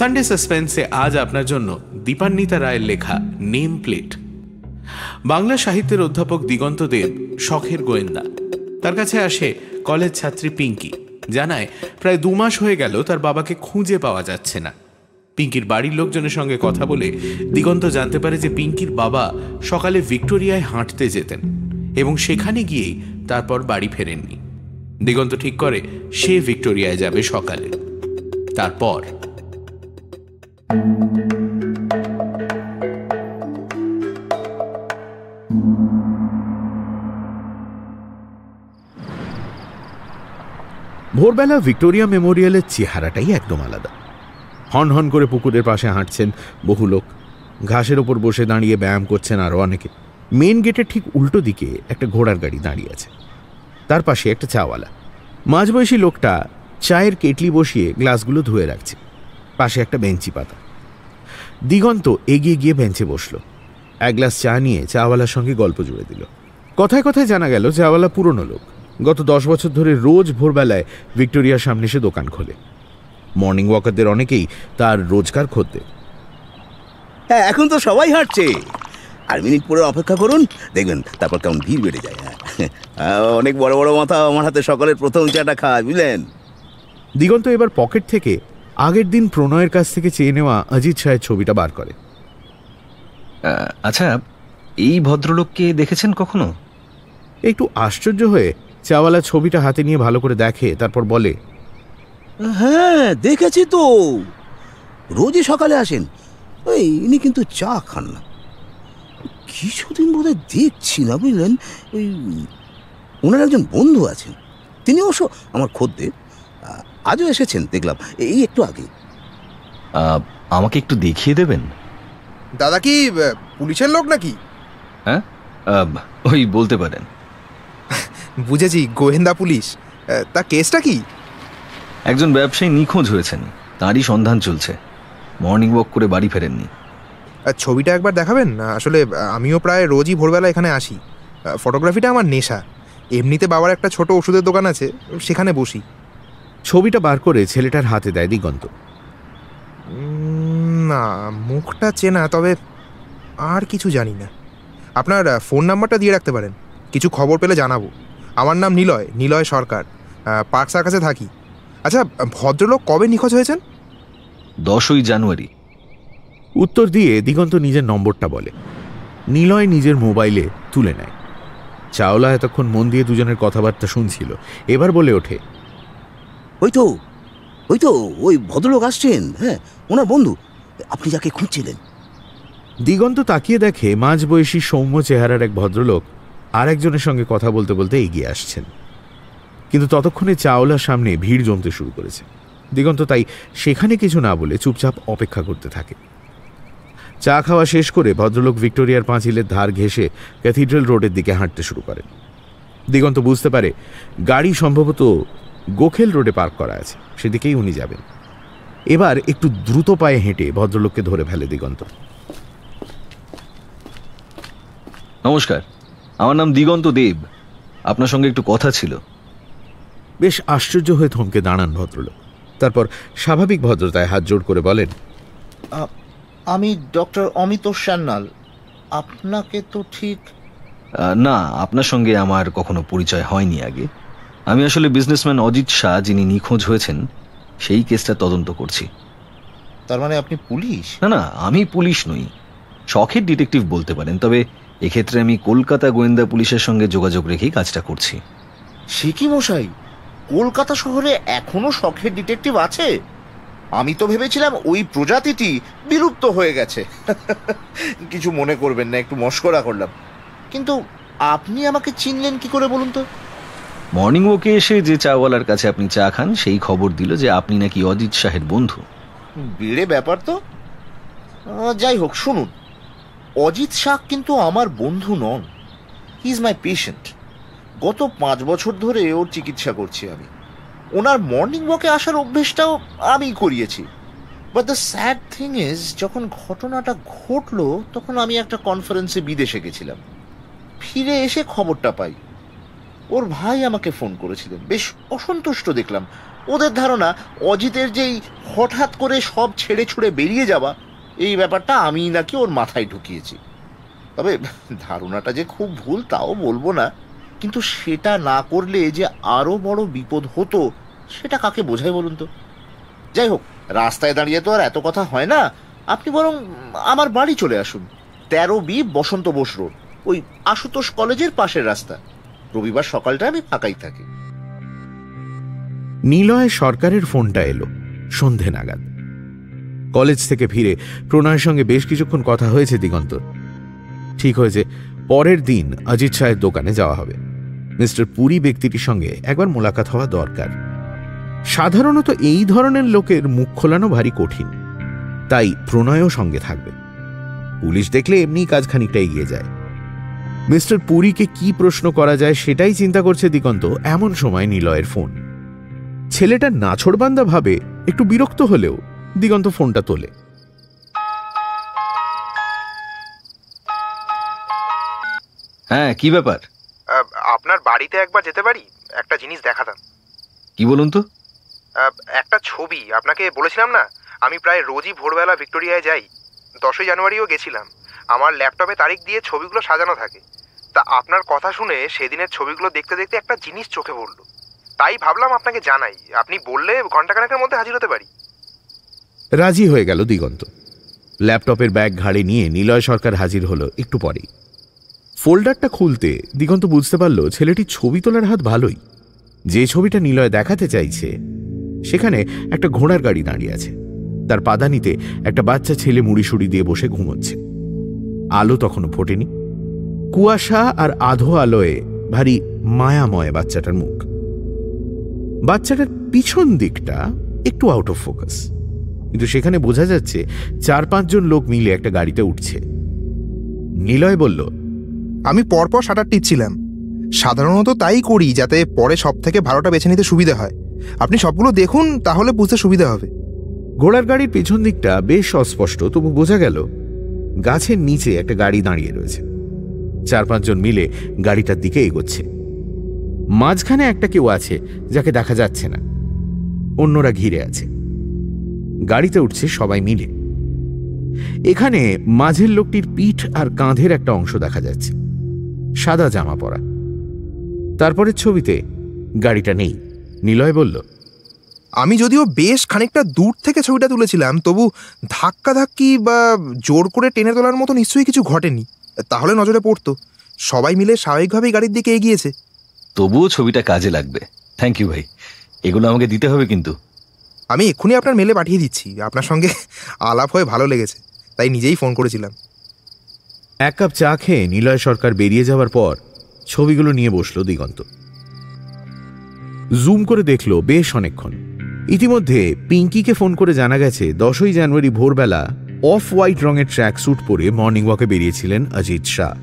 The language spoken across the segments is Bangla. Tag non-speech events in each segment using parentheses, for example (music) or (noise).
সানডে সাসপেন্সে আজ আপনার জন্য দীপান্বিতা রায়ের লেখা নেম প্লেট বাংলা সাহিত্যের অধ্যাপক দিগন্ত দেব শখের গোয়েন্দা। তার কাছে আসে কলেজ ছাত্রী পিঙ্কি। জানায়, প্রায় দু মাস হয়ে গেল তার বাবাকে খুঁজে পাওয়া যাচ্ছে না। পিঙ্কির বাড়ির লোকজনের সঙ্গে কথা বলে দিগন্ত জানতে পারে যে পিঙ্কির বাবা সকালে ভিক্টোরিয়ায় হাঁটতে যেতেন এবং সেখানে গিয়েই তারপর বাড়ি ফেরেননি। দিগন্ত ঠিক করে সে ভিক্টোরিয়ায় যাবে সকালে। তারপর ভোরবেলা ভিক্টোরিয়া মেমোরিয়ালের চেহারাটাই একদম আলাদা। হন হন করে পুকুরের পাশে হাঁটছেন বহু লোক। ঘাসের ওপর বসে দাঁড়িয়ে ব্যায়াম করছেন আরও অনেকে। মেন গেটের ঠিক উল্টো দিকে একটা ঘোড়ার গাড়ি দাঁড়িয়ে আছে। তার পাশে একটা চাওয়ালা। মাঝবয়সী লোকটা চায়ের কেটলি বসিয়ে গ্লাসগুলো ধুয়ে রাখছে। পাশে একটা বেঞ্চি পাতা। দিগন্ত এগিয়ে গিয়ে বেঞ্চে বসল। এক গ্লাস চা নিয়ে চাওয়ালার সঙ্গে গল্প জুড়ে দিল। কথায় কথায় জানা গেল চাওয়ালা পুরনো লোক। গত দশ বছর ধরে রোজ ভোরবেলায় ভিক্টোরিয়ার সামনে এসে দোকান খোলে। মর্নিং ওয়াকারদের অনেকেই তার রোজগার খদ্দের। হ্যাঁ এখন তো সবাই হাঁটছে। আর মিনিট পরে অপেক্ষা করুন দেখবেন তারপর কেমন ভিড় বেড়ে যায় হ্যাঁ। অনেক বড় বড় মাথা আমার হাতে সকালের প্রথম চাটা খায় বুঝলেন? দিগন্ত এবার পকেট থেকে আগের দিন প্রণয়ের কাছ থেকে চেয়ে নেওয়া অজিত শাহের ছবিটা বার করে। আচ্ছা এই ভদ্রলোককে দেখেছেন কখনো? একটু আশ্চর্য হয়ে চাওয়ালা ছবিটা হাতে নিয়ে ভালো করে দেখে তারপর বলে হ্যাঁ দেখেছি তো। রোজই সকালে আসেন। ওই ইনি কিন্তু চা খান না। কিছুদিন বোধহয় দেখছি না বুঝলেন? ওই ওনার একজন বন্ধু আছেন। তিনি অবশ্য আমার খদ্দের। আজও এসেছেন দেখলাম। এই একটু আগে। আমাকে একটু দেখিয়ে দেবেন? দাদা কি পুলিশের লোক নাকি? হ্যাঁ? ওই বলতে পারেন। বুঝেছি গোয়েন্দা পুলিশ। তা কেসটা কি? একজন ব্যবসায়ী নিখোঁজ হয়েছেন। তারই সন্ধান চলছে। মর্নিং ওয়াক করে বাড়ি ফেরেননি। আর ছবিটা একবার দেখাবেন? আসলে আমিও প্রায় রোজই ভোরবেলা এখানে আসি। ফটোগ্রাফিটা আমার নেশা। এমনিতে বাবার একটা ছোট ওষুধের দোকান আছে সেখানে বসি। ছবিটা বার করে ছেলেটার হাতে দেয় দিগন্ত। না মুখটা চেনা তবে আর কিছু জানি না। আপনার ফোন নাম্বারটা দিয়ে রাখতে পারেন। কিছু খবর পেলে জানাব। আমার নাম নিলয় নিলয় সরকার। পার্ক সার্কাসে থাকি। আচ্ছা ভদ্রলোক কবে নিখোঁজ হয়েছেন? দশই জানুয়ারি। উত্তর দিয়ে দিগন্ত নিজের নম্বরটা বলে। নিলয় নিজের মোবাইলে তুলে নেয়। চাওলা এতক্ষণ মন দিয়ে দুজনের কথাবার্তা শুনছিল। এবার বলে ওঠে ওই তো ওই তো, ওই ভদ্রলোক আসছেন হ্যাঁ ওনার বন্ধু, আপনি যাকে খুঁজছিলেন। দিগন্ত তাকিয়ে দেখে মাঝবয়সী সৌম্য চেহারার এক ভদ্রলোক আর একজনের সঙ্গে কথা বলতে বলতে এগিয়ে আসছেন। কিন্তু ততক্ষণে চাওলার সামনে ভিড় জমতে শুরু করেছে। দিগন্ত তাই সেখানে কিছু না বলে চুপচাপ অপেক্ষা করতে থাকে। চা খাওয়া শেষ করে ভদ্রলোক ভিক্টোরিয়ার পাঁচিলের ধার ঘেঁষে ক্যাথিড্রাল রোডের দিকে হাঁটতে শুরু করেন। দিগন্ত বুঝতে পারে গাড়ি সম্ভবত গোখেল রোডে পার্ক করা আছে সেদিকেই উনি যাবেন। এবার একটু দ্রুত পায়ে হেঁটে ভদ্রলোককে ধরে ফেলে দিগন্ত। নমস্কার আমার নাম দিগন্ত দেব। আপনার সঙ্গে একটু কথা ছিল। বেশ আশ্চর্য হয়ে থমকে দাঁড়ান ভদ্রলোক। তারপর স্বাভাবিক ভদ্রতায় হাত জোড় করে বলেন আমি ডক্টর অমিত সান্যাল। আপনাকে তো ঠিক না আপনার সঙ্গে আমার কখনো পরিচয় হয়নি আগে। আমি আসলে বিজনেসম্যান অজিত শাহ যিনি নিখোঁজ হয়েছেন সেই কেসটা তদন্ত করছি। তার মানে আপনি পুলিশ? না না আমি পুলিশ নই। শখের ডিটেকটিভ বলতে পারেন তবে এক্ষেত্রে আমি কলকাতা গোয়েন্দা পুলিশের সঙ্গে যোগাযোগ রেখেই কাজটা করছি। সে কি মশাই? কলকাতা শহরে এখনও শখের ডিটেকটিভ আছে? আমি তো ভেবেছিলাম ওই প্রজাতিটি বিলুপ্ত হয়ে গেছে। (laughs) কিছু মনে করবেন না একটু মস্করা করলাম। কিন্তু আপনি আমাকে চিনলেন কি করে বলুন তো? মর্নিং ওয়াকে এসে যে চাওয়ালার কাছে আপনি চা খান, সেই খবর দিল যে আপনি নাকি অজিত শাহের বন্ধু। বেড়ে ব্যাপার তো। যাই হোক, শুনুন। অজিত শাহ কিন্তু আমার বন্ধু নন। হি ইজ মাই পেশেন্ট গত পাঁচ বছর ধরে ওর চিকিৎসা করছি আমি। ওনার মর্নিং ওয়াকে আসার অভ্যেসটাও আমি করিয়েছি। But the sad thing is যখন ঘটনাটা ঘটলো, তখন আমি একটা কনফারেন্সে বিদেশে গেছিলাম। ফিরে এসে খবরটা পাই। ওর ভাই আমাকে ফোন করেছিলেন বেশ অসন্তুষ্ট দেখলাম। ওদের ধারণা, অজিতের যেই হঠাৎ করে সব ছেড়ে ছুড়ে বেরিয়ে যাওয়া, এই ব্যাপারটা আমি নাকি ওর মাথায় ঢুকিয়েছি। তবে ধারণাটা যে খুব ভুল তাও বলব না, কিন্তু সেটা না করলে যে আরও বড় বিপদ হতো, সেটা কাকে বোঝায় বলুন তো? যাই হোক, রাস্তায় দাঁড়িয়ে তো আর এত কথা হয় না। আপনি বরং আমার বাড়ি চলে আসুন। তেরো বি বসন্ত বোস রোড, ওই আশুতোষ কলেজের পাশের রাস্তা। রবিবার সকালটা আমি ফাঁকাই থাকি। নিলয় সরকারের ফোনটা এলো, সন্ধে নাগাদ। কলেজ থেকে ফিরে প্রণয়ের সঙ্গে বেশ কিছুক্ষণ কথা হয়েছে দিগন্তর ঠিক হয়েছে, পরের দিন অজিত শাহের দোকানে যাওয়া হবে। মিস্টার পুরী ব্যক্তিটির সঙ্গে একবার মোলাকাত হওয়া দরকার। সাধারণত এই ধরনের লোকের মুখ খোলানো ভারী কঠিন, তাই প্রণয়ও সঙ্গে থাকবে। পুলিশ দেখলে এমনি কাজ খানিকটা এগিয়ে যায়। মিস্টার পুরীকে কি প্রশ্ন করা যায় সেটাই চিন্তা করছে দিগন্ত এমন সময় নিলয়ের ফোন। ছেলেটা নাছোড়বান্দা ভাবে একটু বিরক্ত হলেও দিগন্ত ফোনটা তোলে। হ্যাঁ কি ব্যাপার? আপনার বাড়িতে একবার যেতে পারি? একটা জিনিস দেখাতাম। কি বলুন তো? একটা ছবি আপনাকে বলেছিলাম না? আমি প্রায় রোজই ভোরবেলা ভিক্টোরিয়ায় যাই। দশই জানুয়ারিও গেছিলাম। আমার ল্যাপটপে তারিখ দিয়ে ছবিগুলো সাজানো থাকে। তা আপনার কথা শুনে সেদিনের ছবিগুলো দেখতে দেখতে একটা জিনিস চোখে পড়ল। তাই ভাবলাম আপনাকে জানাই, আপনি বললে ঘন্টাখানেকের মধ্যে হাজির হতে পারি। রাজি হয়ে গেল দিগন্ত। ল্যাপটপের ব্যাগ ঘাড়ে নিয়ে নিলয় সরকার হাজির হলো একটু পরেই। ফোল্ডারটা খুলতে দিগন্ত বুঝতে পারল ছেলেটির ছবি তোলার হাত ভালোই। যে ছবিটা নিলয় দেখাতে চাইছে, সেখানে একটা ঘোড়ার গাড়ি দাঁড়িয়ে আছে। তার পাদানিতে একটা বাচ্চা ছেলে মুড়িসুড়ি দিয়ে বসে ঘুমোচ্ছে। আলো তখনও ফোটেনি। কুয়াশা আর আধো আলোয় ভারী মায়াময় বাচ্চাটার মুখ। বাচ্চাটার পিছন দিকটা একটু আউট অফ ফোকাস কিন্তু সেখানে বোঝা যাচ্ছে চার পাঁচজন লোক মিলে একটা গাড়িতে উঠছে। নিলয় বলল আমি পরপর শাটার টিপছিলাম। সাধারণত তাই করি যাতে পরে সব থেকে ভালোটা বেছে নিতে সুবিধা হয়। আপনি সবগুলো দেখুন তাহলে বুঝতে সুবিধা হবে। ঘোড়ার গাড়ির পেছন দিকটা বেশ অস্পষ্ট তবু বোঝা গেল গাছের নিচে একটা গাড়ি দাঁড়িয়ে রয়েছে। চার পাঁচজন মিলে গাড়িটার দিকে এগোচ্ছে। মাঝখানে একটা কেউ আছে যাকে দেখা যাচ্ছে না। অন্যরা ঘিরে আছে। গাড়িতে উঠছে সবাই মিলে। এখানে মাঝের লোকটির পিঠ আর কাঁধের একটা অংশ দেখা যাচ্ছে। সাদা জামা পরা। তারপরের ছবিতে গাড়িটা নেই। নিলয় বলল আমি যদিও বেশ খানিকটা দূর থেকে ছবিটা তুলেছিলাম তবু ধাক্কা ধাক্কি বা জোর করে টেনে তোলার মতো নিশ্চয়ই কিছু ঘটেনি। তাহলে নজরে পড়তো। সবাই মিলে স্বাভাবিকভাবেই গাড়ির দিকে এগিয়েছে। তবুও ছবিটা কাজে লাগবে। থ্যাংক ইউ ভাই। এগুলো আমাকে দিতে হবে কিন্তু। আমি এক্ষুনি আপনার মেলে পাঠিয়ে দিচ্ছি। আপনার সঙ্গে আলাপ হয়ে ভালো লেগেছে। তাই নিজেই ফোন করেছিলাম। এক কাপ চা খেয়ে নিলয় সরকার বেরিয়ে যাওয়ার পর ছবিগুলো নিয়ে বসল দিগন্ত। জুম করে দেখল বেশ অনেকক্ষণ। ইতিমধ্যে পিঙ্কিকে ফোন করে জানা গেছে দশই জানুয়ারি ভোরবেলা অফ হোয়াইট রঙের ট্র্যাক স্যুট পরে মর্নিং ওয়াকে বেরিয়েছিলেন অজিত শাহ।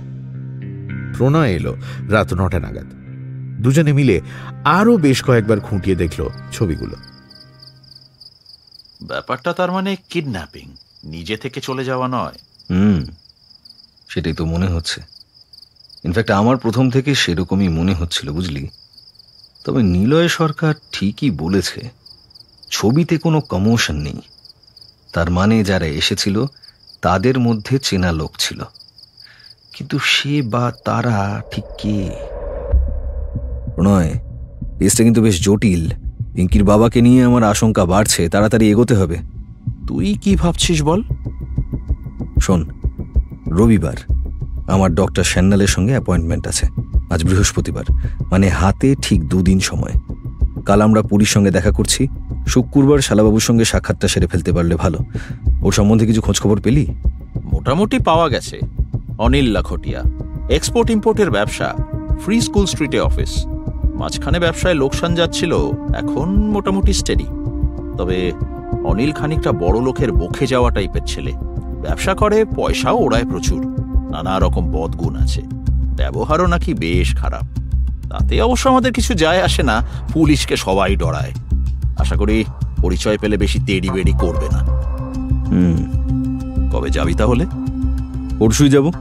প্রণয় এলো রাত নটা নাগাদ। দুজনে মিলে আরও বেশ কয়েকবার খুঁটিয়ে দেখল ছবিগুলো। ব্যাপারটা তার মানে কিডন্যাপিং নিজে থেকে চলে যাওয়া নয়। হুম সেটাই তো মনে হচ্ছে। ইনফ্যাক্ট আমার প্রথম থেকে সেরকমই মনে হচ্ছিল বুঝলি? তবে নিলয় সরকার ঠিকই বলেছে। ছবিতে কোনো কমোশন নেই। তার মানে যারা এসেছিল তাদের মধ্যে চেনা লোক ছিল। কিন্তু সে বা তারা ঠিক কে? নয় কেসটা কিন্তু বেশ জটিল। পিঙ্কির বাবাকে নিয়ে আমার আশঙ্কা বাড়ছে তাড়াতাড়ি এগোতে হবে। তুই কি ভাবছিস বল? শোন রবিবার। আমার ডক্টর স্যান্ডালের সঙ্গে অ্যাপয়েন্টমেন্ট আছে। আজ বৃহস্পতিবার মানে হাতে ঠিক দুদিন সময়। কাল আমরা পুরীর সঙ্গে দেখা করছি। শুক্রবার শালাবাবুর সঙ্গে সাক্ষাৎটা সেরে ফেলতে পারলে ভালো। ওর সম্বন্ধে কিছু খোঁজখবর পেলি? মোটামুটি পাওয়া গেছে। অনিল লাখটিয়া এক্সপোর্ট ইম্পোর্টের ব্যবসা ফ্রি স্কুল স্ট্রিটে অফিস মাঝখানে ব্যবসায় লোকসান যাচ্ছিল, এখন মোটামুটি স্টেডি তবে অনিল খানিকটা বড় লোকের বকে যাওয়া টাইপের ছেলে। ব্যবসা করে, পয়সাও ওড়ায় প্রচুর। নানা রকম বদগুণ আছে। ব্যবহারও নাকি বেশ খারাপ। তাতে অবশ্য আমাদের কিছু যায় আসে না পুলিশকে সবাই ডরায়। আশা করি পরিচয় পেলে বেশি তেড়ি বেড়ি করবে না। হুম। কবে যাবি তাহলে? পরশুই যাব।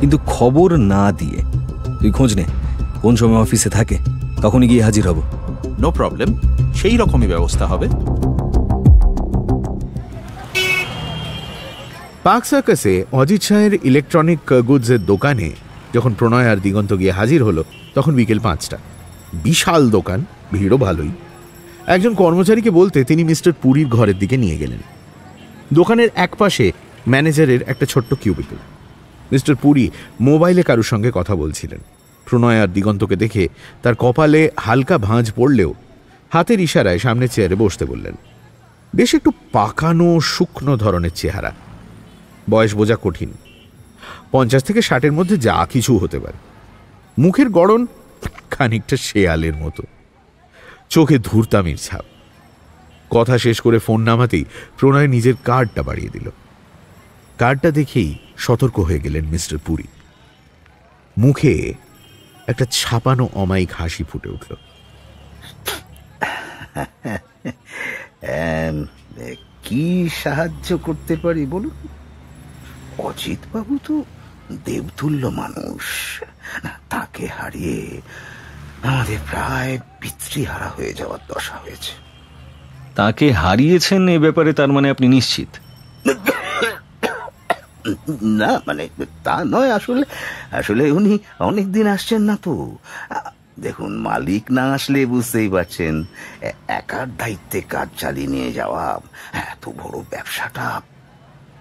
কিন্তু খবর না দিয়ে তুই খোঁজ নে কোন সময় অফিসে থাকে তখনই গিয়ে হাজির হব। নো প্রবলেম সেই রকমই ব্যবস্থা হবে। পার্ক সার্কাসে অজিত শাহের ইলেকট্রনিক গুডসের দোকানে যখন প্রণয় আর দিগন্ত গিয়ে হাজির হলো, তখন বিকেল পাঁচটা। বিশাল দোকান, ভিড়ও ভালোই। একজন কর্মচারীকে বলতে তিনি মিস্টার পুরীর ঘরের দিকে নিয়ে গেলেন। দোকানের একপাশে ম্যানেজারের একটা ছোট্ট কিউবিকল। মিস্টার পুরী মোবাইলে কারুর সঙ্গে কথা বলছিলেন। প্রণয় আর দিগন্তকে দেখে তার কপালে হালকা ভাঁজ পড়লেও হাতের ইশারায় সামনে চেয়ারে বসতে বললেন, বেশ একটু পাকানো, শুকনো ধরনের চেহারা। বয়স বোঝা কঠিন। পঞ্চাশ থেকে ষাটের মধ্যে যা কিছু হতে পারে। মুখের গড়ন খানিকটা শেয়ালের মতো। চোখে ধূর্তামির ছাপ। কথা শেষ করে ফোন নামাতেই প্রণয় নিজের কার্ডটা বাড়িয়ে দিল। কার্ডটা দেখেই সতর্ক হয়ে গেলেন মিস্টার পুরী। মুখে একটা ছাপানো অমায়িক হাসি ফুটে উঠল। (laughs) কি সাহায্য করতে পারি বলুন? অজিত বাবু তো দেবতুল্য মানুষ। না, তাকে হারিয়ে আমাদের প্রায় পিতৃহারা হয়ে যাওয়ার দশা হয়েছে। তাকে হারিয়েছেন এ ব্যাপারে তার মানে আপনি নিশ্চিত? না মানে তা নয় আসলে আসলে উনি অনেক দিন আসছেন না তো। দেখুন মালিক না আসলে বুঝতেই পারছেন একার দায়িত্বে কাজ চালিয়ে নিয়ে যাওয়া এত বড় ব্যবসাটা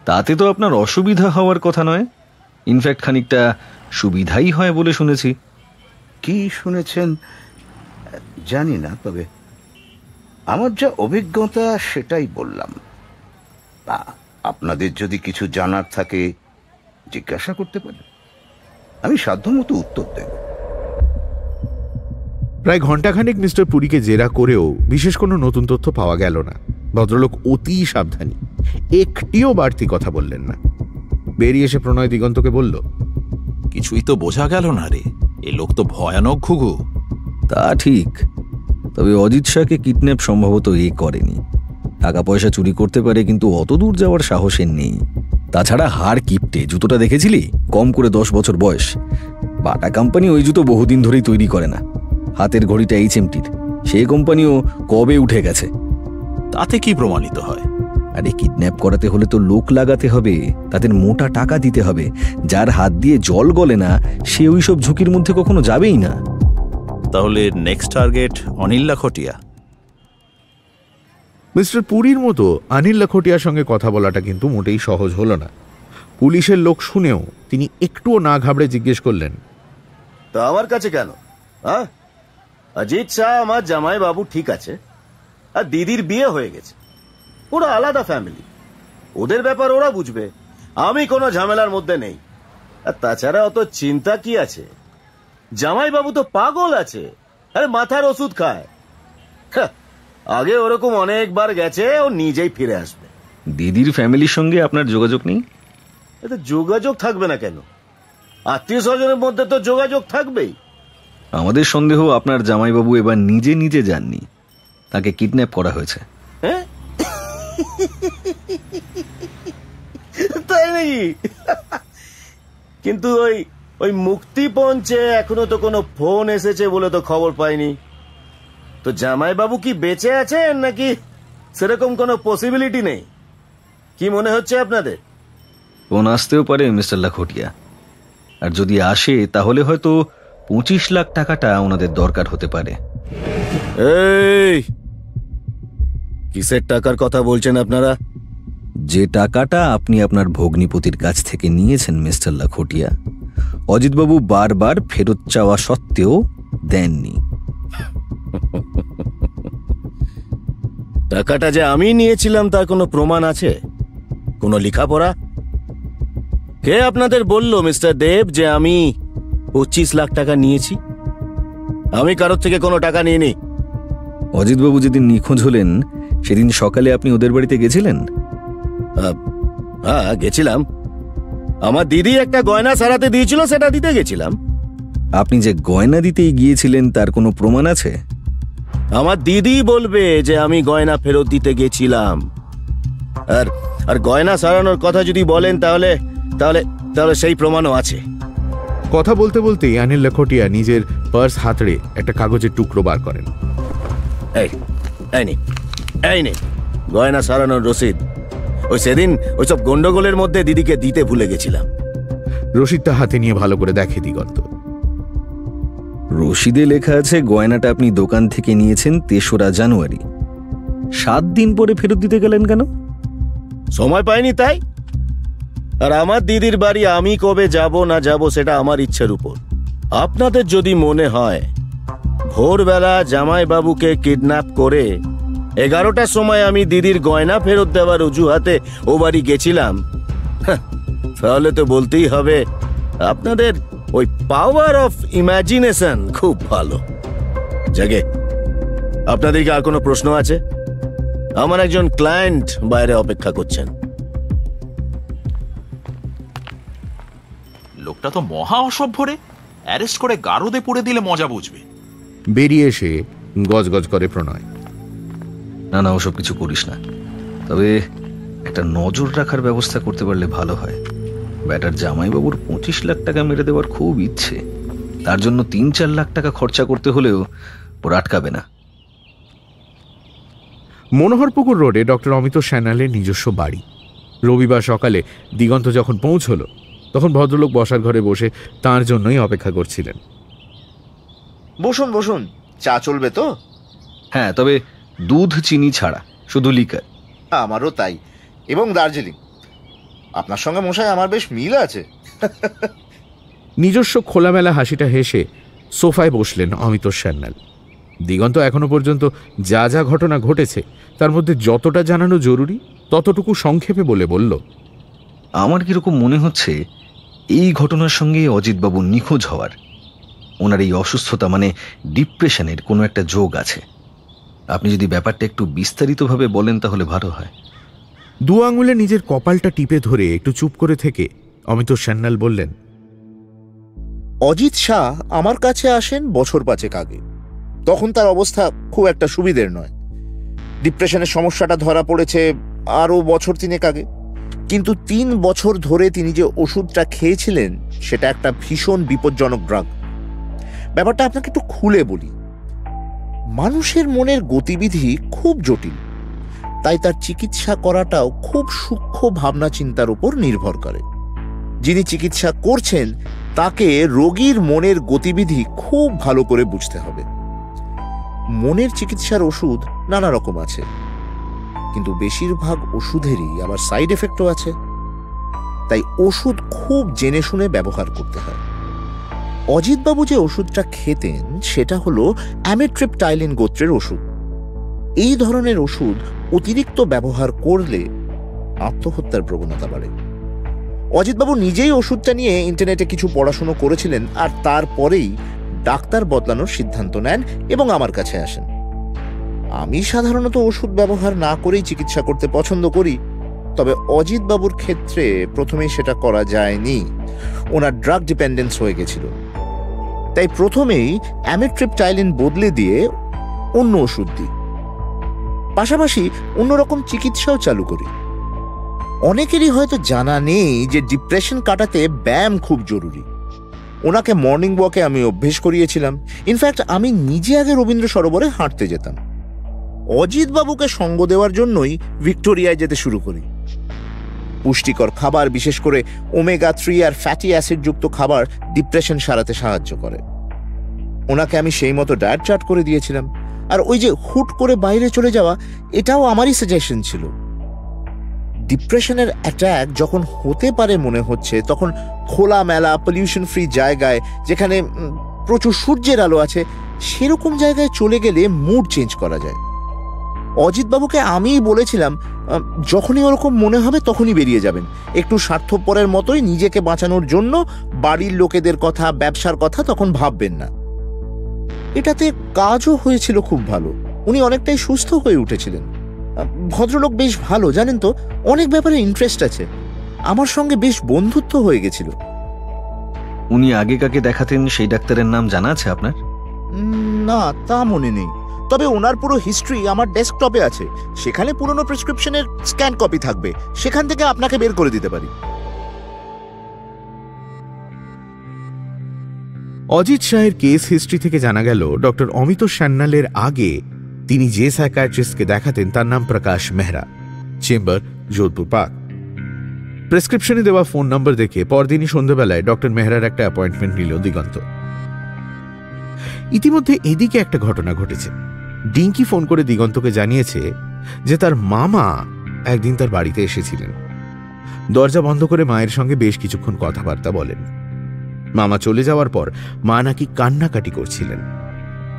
তাতে তো আপনার অসুবিধা হওয়ার কথা নয়। ইনফ্যাক্ট খানিকটা সুবিধাই হয় বলে শুনেছি। কি শুনেছেন জানি না তবে আমার যা অভিজ্ঞতা সেটাই বললাম। আপনাদের যদি কিছু জানার থাকে জিজ্ঞাসা করতে পারেন। আমি সাধ্যমতো উত্তর দেব। প্রায় ঘন্টাখানেক মিস্টার পুরীকে জেরা করেও বিশেষ কোনো নতুন তথ্য পাওয়া গেল না। ভদ্রলোক অতি সাবধানী। একটিও বাড়তি কথা বললেন না। বেরিয়ে এসে প্রণয় দিগন্তকে বলল কিছুই তো বোঝা গেল না রে এ লোক তো ভয়ানক ঘুঘু। তা ঠিক তবে অজিত শাহকে কিডন্যাপ সম্ভবত এ করেনি। টাকা পয়সা চুরি করতে পারে কিন্তু অত দূর যাওয়ার সাহসের নেই। তাছাড়া হার কিপটে জুতোটা দেখেছিলি? কম করে দশ বছর বয়স। বাটা কোম্পানি ওই জুতো বহুদিন ধরেই তৈরি করে না। হাতের ঘড়িটা এইচ এমটির সেই কোম্পানিও কবে উঠে গেছে? তাতে কি প্রমাণিত হয়? আরে কিডন্যাপ করাতে হলে তো লোক লাগাতে হবে তাদের মোটা টাকা দিতে হবে যার হাত দিয়ে জল গলে না সে ওই সব ঝুঁকির মধ্যে কখনো যাবেই না। তাহলে next target Anil Lakhotia. Mister পুরীর মতো অনিল লাখোটিয়ার সঙ্গে কথা বলাটা কিন্তু মোটেই সহজ হলো না। পুলিশের লোক শুনেও তিনি একটুও না ঘাবড়ে জিজ্ঞেস করলেন তা আমার কাছে কেন? হ্যাঁ অজিত শাহ আমার জামাই বাবু ঠিক আছে আর দিদির বিয়ে হয়ে গেছে। ওরা আলাদা ফ্যামিলি ওদের ব্যাপার ওরা বুঝবে। আমি কোনো ঝামেলার মধ্যে নেই। আর তাছাড়া অত চিন্তা কি আছে? জামাই বাবু তো পাগল আছে। আরে মাথার ওষুধ খায়। হ্যাঁ, আগে ওরকম অনেকবার গেছে ও নিজেই ফিরে আসবে। দিদির ফ্যামিলির সঙ্গে আপনার যোগাযোগ নেই? এতে যোগাযোগ থাকবে না কেন? আত্মীয় স্বজনের মধ্যে তো যোগাযোগ থাকবেই। আমাদের সন্দেহ আপনার জামাইবাবু এবার নিজে নিজে যাননি। তাকে কিডন্যাপ করা হয়েছে। হ্যাঁ তাই নাকি? কিন্তু ওই ওই মুক্তি পঞ্চে এখনও তো কোনো ফোন এসেছে বলে তো খবর পাইনি। তো জামাইবাবু কি বেঁচে আছেন নাকি সেরকম কোনো পসিবিলিটি নেই? কি মনে হচ্ছে আপনাদের? ফোন আসতেও পারে মিস্টার লাখোটিয়া। আর যদি আসে তাহলে হয়তো পঁচিশ লাখ টাকাটা ওনাদের দরকার হতে পারে। এই! কিসের টাকার কথা বলছেন আপনারা? যে টাকাটা আপনি আপনার ভগ্নিপতির কাছ থেকে নিয়েছেন মিস্টার লাখোটিয়া অজিতবাবু বারবার ফেরত চাওয়া সত্ত্বেও দেননি। টাকাটা যে আমি নিয়েছিলাম তার কোনো প্রমাণ আছে? কোনো লেখাপড়া? কে আপনাদের বলল মিস্টার দেব যে আমি পঁচিশ লাখ টাকা নিয়েছি? আমি কারোর থেকে কোনো টাকা নিইনি। অজিতবাবু যেদিন নিখোঁজ হলেন সেদিন সকালে আপনি ওদের বাড়িতে গেছিলেন? হ্যাঁ গেছিলাম। আমার দিদি একটা গয়না সারাতে দিয়েছিল সেটা দিতে গেছিলাম। আপনি যে গয়না দিতেই গিয়েছিলেন তার কোনো প্রমাণ আছে? আমার দিদি বলবে যে আমি গয়না ফেরত দিতে গেছিলাম। আর আর গয়না সারানোর কথা যদি বলেন তাহলে তাহলে তাহলে সেই প্রমাণও আছে। কথা বলতে বলতেই অনিল লাখোটিয়া নিজের পার্স হাতড়ে একটা কাগজের টুকরো বার করেন। এই এই নে এই নে গয়না সারানোর রসিদ। ওই সেদিন ওইসব গন্ডগোলের মধ্যে দিদিকে দিতে ভুলে গেছিলাম। রশিদটা হাতে নিয়ে ভালো করে দেখে দিগন্ত। রশিদে লেখা আছে গয়নাটা আপনি দোকান থেকে নিয়েছেন তেসরা জানুয়ারি। সাত দিন পরে ফেরত দিতে গেলেন কেন? সময় পাইনি তাই। আর আমার দিদির বাড়ি আমি কবে যাব না যাব সেটা আমার ইচ্ছের উপর। আপনাদের যদি মনে হয় ভোরবেলা জামাইবাবুকে কিডন্যাপ করে এগারোটার সময় আমি দিদির গয়না ফেরত দেওয়ার অজুহাতে ও বাড়ি গেছিলাম। তাহলে তো বলতেই হবে আপনাদের ওই পাওয়ার অফ ইমাজিনেশন খুব ভালো। জাগে আপনাদের কি আর কোনো প্রশ্ন আছে? আমার একজন ক্লায়েন্ট বাইরে অপেক্ষা করছেন। লোকটা তো মহা অসভ্য রে। অ্যারেস্ট করে গারদে পুড়ে দিলে মজা বুঝবে। বেরিয়ে এসে গজগজ করে প্রণয়। না না ওসব কিছু করিস না। তবে একটা নজর রাখার ব্যবস্থা করতে পারলে ভালো হয়। ব্যাটার জামাইবাবুর পঁচিশ লাখ টাকা মেরে দেওয়ার খুব ইচ্ছে। তার জন্য তিন চার লাখ টাকা খরচা করতে হলেও ওর আটকাবে না। মনোহরপুকুর রোডে ডক্টর অমিত স্যানালের নিজস্ব বাড়ি। রবিবার সকালে দিগন্ত যখন পৌঁছল তখন ভদ্রলোক বসার ঘরে বসে তার জন্যই অপেক্ষা করছিলেন। বসুন বসুন চা চলবে তো? হ্যাঁ তবে দুধ চিনি ছাড়া শুধু লিকার আমারও তাই। এবং দার্জিলিং। আপনার সঙ্গে মশাই আমার বেশ মিল আছে। নিজস্ব খোলামেলা হাসিটা হেসে সোফায় বসলেন অমিত সান্যাল। দিগন্ত এখনও পর্যন্ত যা যা ঘটনা ঘটেছে তার মধ্যে যতটা জানানো জরুরি ততটুকু সংক্ষেপে বলে বলল আমার কীরকম মনে হচ্ছে এই ঘটনার সঙ্গে অজিতবাবু নিখোঁজ হওয়ার। ওনার এই অসুস্থতা মানে ডিপ্রেশনের কোনো একটা যোগ আছে। আপনি যদি ব্যাপারটা একটু বিস্তারিতভাবে বলেন তাহলে ভালো হয়। দু আঙুলে নিজের কপালটা টিপে ধরে একটু চুপ করে থেকে অমিত সান্যাল বললেন অজিত শাহ আমার কাছে আসেন বছর পাঁচেক আগে। তখন তার অবস্থা খুব একটা সুবিধের নয়। ডিপ্রেশনের সমস্যাটা ধরা পড়েছে আরও বছর তিনেক আগে। কিন্তু তিন বছর ধরে তিনি যে ওষুধটা খেয়েছিলেন সেটা একটা ভীষণ বিপজ্জনক ড্রাগ। ব্যাপারটা আপনাকে একটু খুলে বলি। মানুষের মনের গতিবিধি খুব জটিল। তাই তার চিকিৎসা করাটাও খুব সূক্ষ্ম ভাবনা চিন্তার উপর নির্ভর করে। যিনি চিকিৎসা করছেন, তাকে রোগীর মনের গতিবিধি খুব ভালো করে বুঝতে হবে। মনের চিকিৎসার ওষুধ নানা রকম আছে। কিন্তু বেশিরভাগ ওষুধেরই আবার সাইড এফেক্টও আছে। তাই ওষুধ খুব জেনে শুনে ব্যবহার করতে হয়। অজিতবাবু যে ওষুধটা খেতেন, সেটা হলো অ্যামেট্রিপটাইলিন গোত্রের ওষুধ। এই ধরনের ওষুধ অতিরিক্ত ব্যবহার করলে আত্মহত্যার প্রবণতা বাড়ে। অজিতবাবু নিজেই ওষুধটা নিয়ে ইন্টারনেটে কিছু পড়াশুনো করেছিলেন আর তারপরেই ডাক্তার বদলানোর সিদ্ধান্ত নেন এবং আমার কাছে আসেন। আমি সাধারণত ওষুধ ব্যবহার না করেই চিকিৎসা করতে পছন্দ করি, তবে অজিতবাবুর ক্ষেত্রে প্রথমেই সেটা করা যায়নি। ওনার ড্রাগ ডিপেন্ডেন্স হয়ে গেছিল। তাই প্রথমেই অ্যামিট্রিপটাইলিন বদলে দিয়ে অন্য ওষুধ দিই। পাশাপাশি অন্যরকম চিকিৎসাও চালু করি। অনেকেরই হয়তো জানা নেই যে ডিপ্রেশন কাটাতে ব্যায়াম খুব জরুরি। ওনাকে মর্নিং ওয়াকে আমি অভ্যেস করিয়েছিলাম। ইনফ্যাক্ট আমি নিজে আগে রবীন্দ্র সরোবরে হাঁটতে যেতাম। অজিত বাবুকে সঙ্গ দেওয়ার জন্যই ভিক্টোরিয়ায় যেতে শুরু করি। পুষ্টিকর খাবার, বিশেষ করে ওমেগা থ্রি আর ফ্যাটি অ্যাসিড যুক্ত খাবার ডিপ্রেশন সারাতে সাহায্য করে। ওনাকে আমি সেই মতো ডায়েট চার্ট করে দিয়েছিলাম। আর ওই যে হুট করে বাইরে চলে যাওয়া, এটাও আমারই সাজেশন ছিল। ডিপ্রেশনের অ্যাট্যাক যখন হতে পারে মনে হচ্ছে, তখন খোলা মেলা পলিউশন ফ্রি জায়গায়, যেখানে প্রচুর সূর্যের আলো আছে, সেরকম জায়গায় চলে গেলে মুড চেঞ্জ করা যায়। অজিতবাবুকে আমিই বলেছিলাম যখনই ওরকম মনে হবে তখনই বেরিয়ে যাবেন। একটু স্বার্থপরের মতোই নিজেকে বাঁচানোর জন্য বাড়ির লোকেদের কথা ব্যবসার কথা তখন ভাববেন না। এটাতে কাজও হয়েছিল খুব ভালো। উনি অনেকটাই সুস্থ হয়ে উঠেছিলেন। ভদ্রলোক বেশ ভালো জানেন তো? অনেক ব্যাপারে ইন্টারেস্ট আছে। আমার সঙ্গে বেশ বন্ধুত্ব হয়ে গেছিল। উনি আগে কাকে দেখাতেন সেই ডাক্তারের নাম জানা আছে আপনার? না তা মনে নেই। তবে ওনার পুরো হিস্ট্রি আমার ডেস্কটপে আছে। সেখানে পুরনো প্রেসক্রিপশনের স্ক্যান কপি থাকবে। সেখান থেকে আপনাকে বের করে দিতে পারি। অজিত শাহের কেস হিস্ট্রি থেকে জানা গেল, ডক্টর অমিত সান্যালের আগে তিনি যে সাইকায়াট্রিস্টকে দেখাতেন তার নাম প্রকাশ মেহরা, চেম্বার যোধপুর পার্ক। প্রেসক্রিপশনে দেওয়া ফোন নম্বর দেখে পরদিনই সন্ধ্যাবেলায় ডক্টর মেহরার একটা অ্যাপয়েন্টমেন্ট নিল দিগন্ত। ইতিমধ্যে এদিকে একটা ঘটনা ঘটেছে। ডিঙ্কি ফোন করে দিগন্তকে জানিয়েছে যে তার মামা একদিন তার বাড়িতে এসেছিলেন। দরজা বন্ধ করে মায়ের সঙ্গে বেশ কিছুক্ষণ কথাবার্তা বলেন। মামা চলে যাওয়ার পর মা নাকি কান্নাকাটি করছিলেন।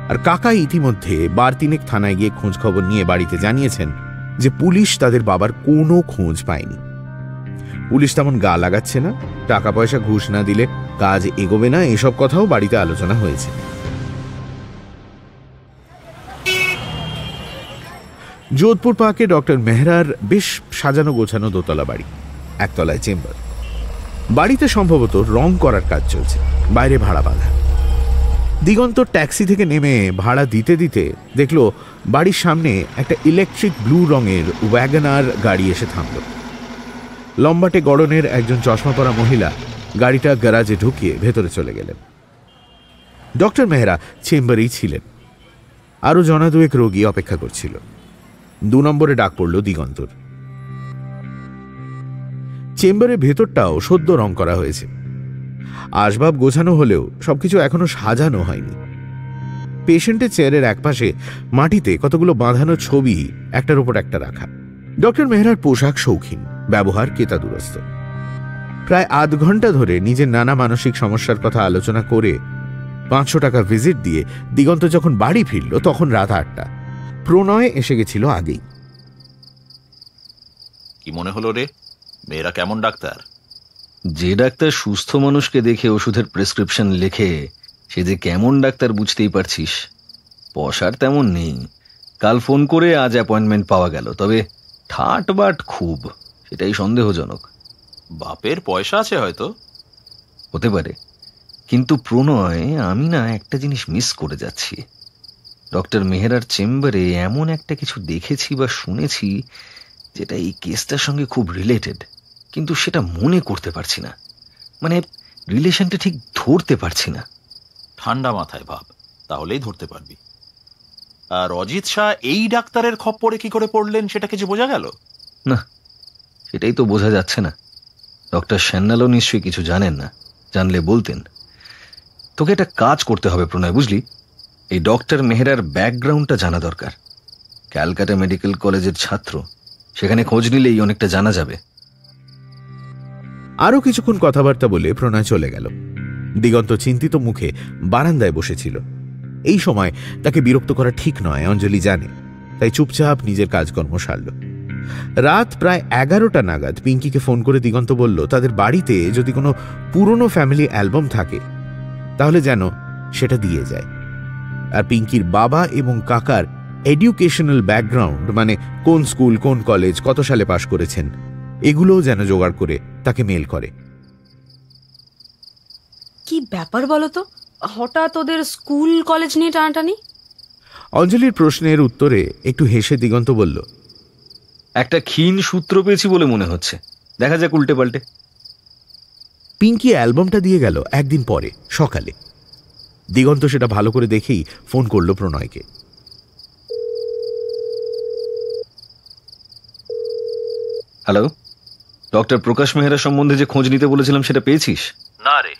আর কাকা ইতিমধ্যে বার তিনেক থানায় গিয়ে খোঁজ খবর নিয়ে বাড়িতে জানিয়েছেন যে পুলিশ তাদের বাবার কোনো খোঁজ পায়নি। পুলিশ তেমন গা লাগাচ্ছে না, টাকা পয়সা ঘুষ না দিলে কাজ এগোবে না, এসব কথাও বাড়িতে আলোচনা হয়েছে। যোধপুর পার্কে ডক্টর মেহরার বেশ সাজানো গোছানো দোতলা বাড়ি, একতলায় চেম্বার। বাড়িতে সম্ভবত রং করার কাজ চলছে, বাইরে ভাড়া বাঁধা। দিগন্ত ট্যাক্সি থেকে নেমে ভাড়া দিতে দিতে দেখল বাড়ির সামনে একটা ইলেকট্রিক ব্লু রঙের ওয়াগনার গাড়ি এসে থামল। লম্বাটে গড়নের একজন চশমা পরা মহিলা গাড়িটা গ্যারাজে ঢুকিয়ে ভেতরে চলে গেলেন। ডক্টর মেহরা চেম্বারেই ছিলেন। আরও জনা দুয়েক রোগী অপেক্ষা করছিল। দু নম্বরে ডাক পড়ল দিগন্তর। চেম্বারের ভেতরটাও সদ্য রং করা হয়েছে। আসবাব গোছানো হলেও সবকিছু এখনও সাজানো হয়নি। পেশেন্টের চেয়ারের একপাশে মাটিতে কতগুলো বাঁধানো ছবি, একটার উপর একটা রাখা। ডক্টর মেহরার পোশাক শৌখিন, ব্যবহার কেতাদুরস্ত। প্রায় আধ ঘণ্টা ধরে নিজের নানা মানসিক সমস্যার কথা আলোচনা করে পাঁচশো টাকা ভিজিট দিয়ে দিগন্ত যখন বাড়ি ফিরল, তখন রাত আটটা। প্রণয় এসে গেছিল আগেই। কি মনে হলো রে? মেয়েরা কেমন ডাক্তার? যে ডাক্তার সুস্থ মানুষকে দেখে ওষুধের প্রেসক্রিপশন লেখে সে যে কেমন ডাক্তার বুঝতেই পারছিস। পশার তেমন নেই। কাল ফোন করে আজ অ্যাপয়েন্টমেন্ট পাওয়া গেল তবে ঠাট বাট খুব সেটাই সন্দেহজনক। বাপের পয়সা আছে হয়তো। হতে পারে। কিন্তু প্রণয় আমি না একটা জিনিস মিস করে যাচ্ছি। ডক্টর মেহরার চেম্বারে এমন একটা কিছু দেখেছি বা শুনেছি যেটা এই কেসটার সঙ্গে খুব রিলেটেড কিন্তু সেটা মনে করতে পারছি না। মানে রিলেশনটা ঠিক ধরতে পারছি না। ঠান্ডা মাথায় ভাব তাহলেই ধরতে পারবি। আর অজিত শাহ এই ডাক্তারের খপ্পরে কি করে পড়লেন সেটা কিছু বোঝা গেল? না সেটাই তো বোঝা যাচ্ছে না। ডক্টর সান্যালও নিশ্চয়ই কিছু জানেন না জানলে বলতেন। তোকে একটা কাজ করতে হবে প্রণয় বুঝলি? এই ডক্টর মেহরার ব্যাকগ্রাউন্ডটা জানা দরকার। ক্যালকাটা মেডিকেল কলেজের ছাত্র। সেখানে খোঁজ নিলেই অনেকটা জানা যাবে। আরও কিছুক্ষণ কথাবার্তা বলে প্রণয় চলে গেল। দিগন্ত চিন্তিত মুখে বারান্দায় বসেছিল। এই সময় তাকে বিরক্ত করা ঠিক নয়, অঞ্জলি জানে। তাই চুপচাপ নিজের কাজকর্ম সারল। রাত প্রায় এগারোটা নাগাদ পিঙ্কিকে ফোন করে দিগন্ত বলল, তাদের বাড়িতে যদি কোনো পুরনো ফ্যামিলি অ্যালবাম থাকে, তাহলে যেন সেটা দিয়ে যায়। আর পিঙ্কির বাবা এবং কাকার এডুকেশনাল ব্যাকগ্রাউন্ড মানে কোন স্কুল কোন কলেজ কত সালে পাশ করেছেন এগুলোও যেন জোগাড় করে তাকে মেল করে। কি ব্যাপার বলো তো? হঠাৎ ওদের স্কুল কলেজ নিয়ে টানাটানি? অঞ্জলির প্রশ্নের উত্তরে একটু হেসে দিগন্ত বলল একটা ক্ষীণ সূত্র পেয়েছি বলে মনে হচ্ছে। দেখা যাক উল্টে পাল্টে। পিঙ্কি অ্যালবামটা দিয়ে গেল একদিন পরে সকালে। দিগন্ত সেটা ভালো করে দেখেই ফোন করল প্রণয়কে। হ্যালো? ডক্টর প্রকাশ মেহরা সম্বন্ধে যে খোঁজ নিতে বলেছিলাম সেটা পেয়েছিস? না রে।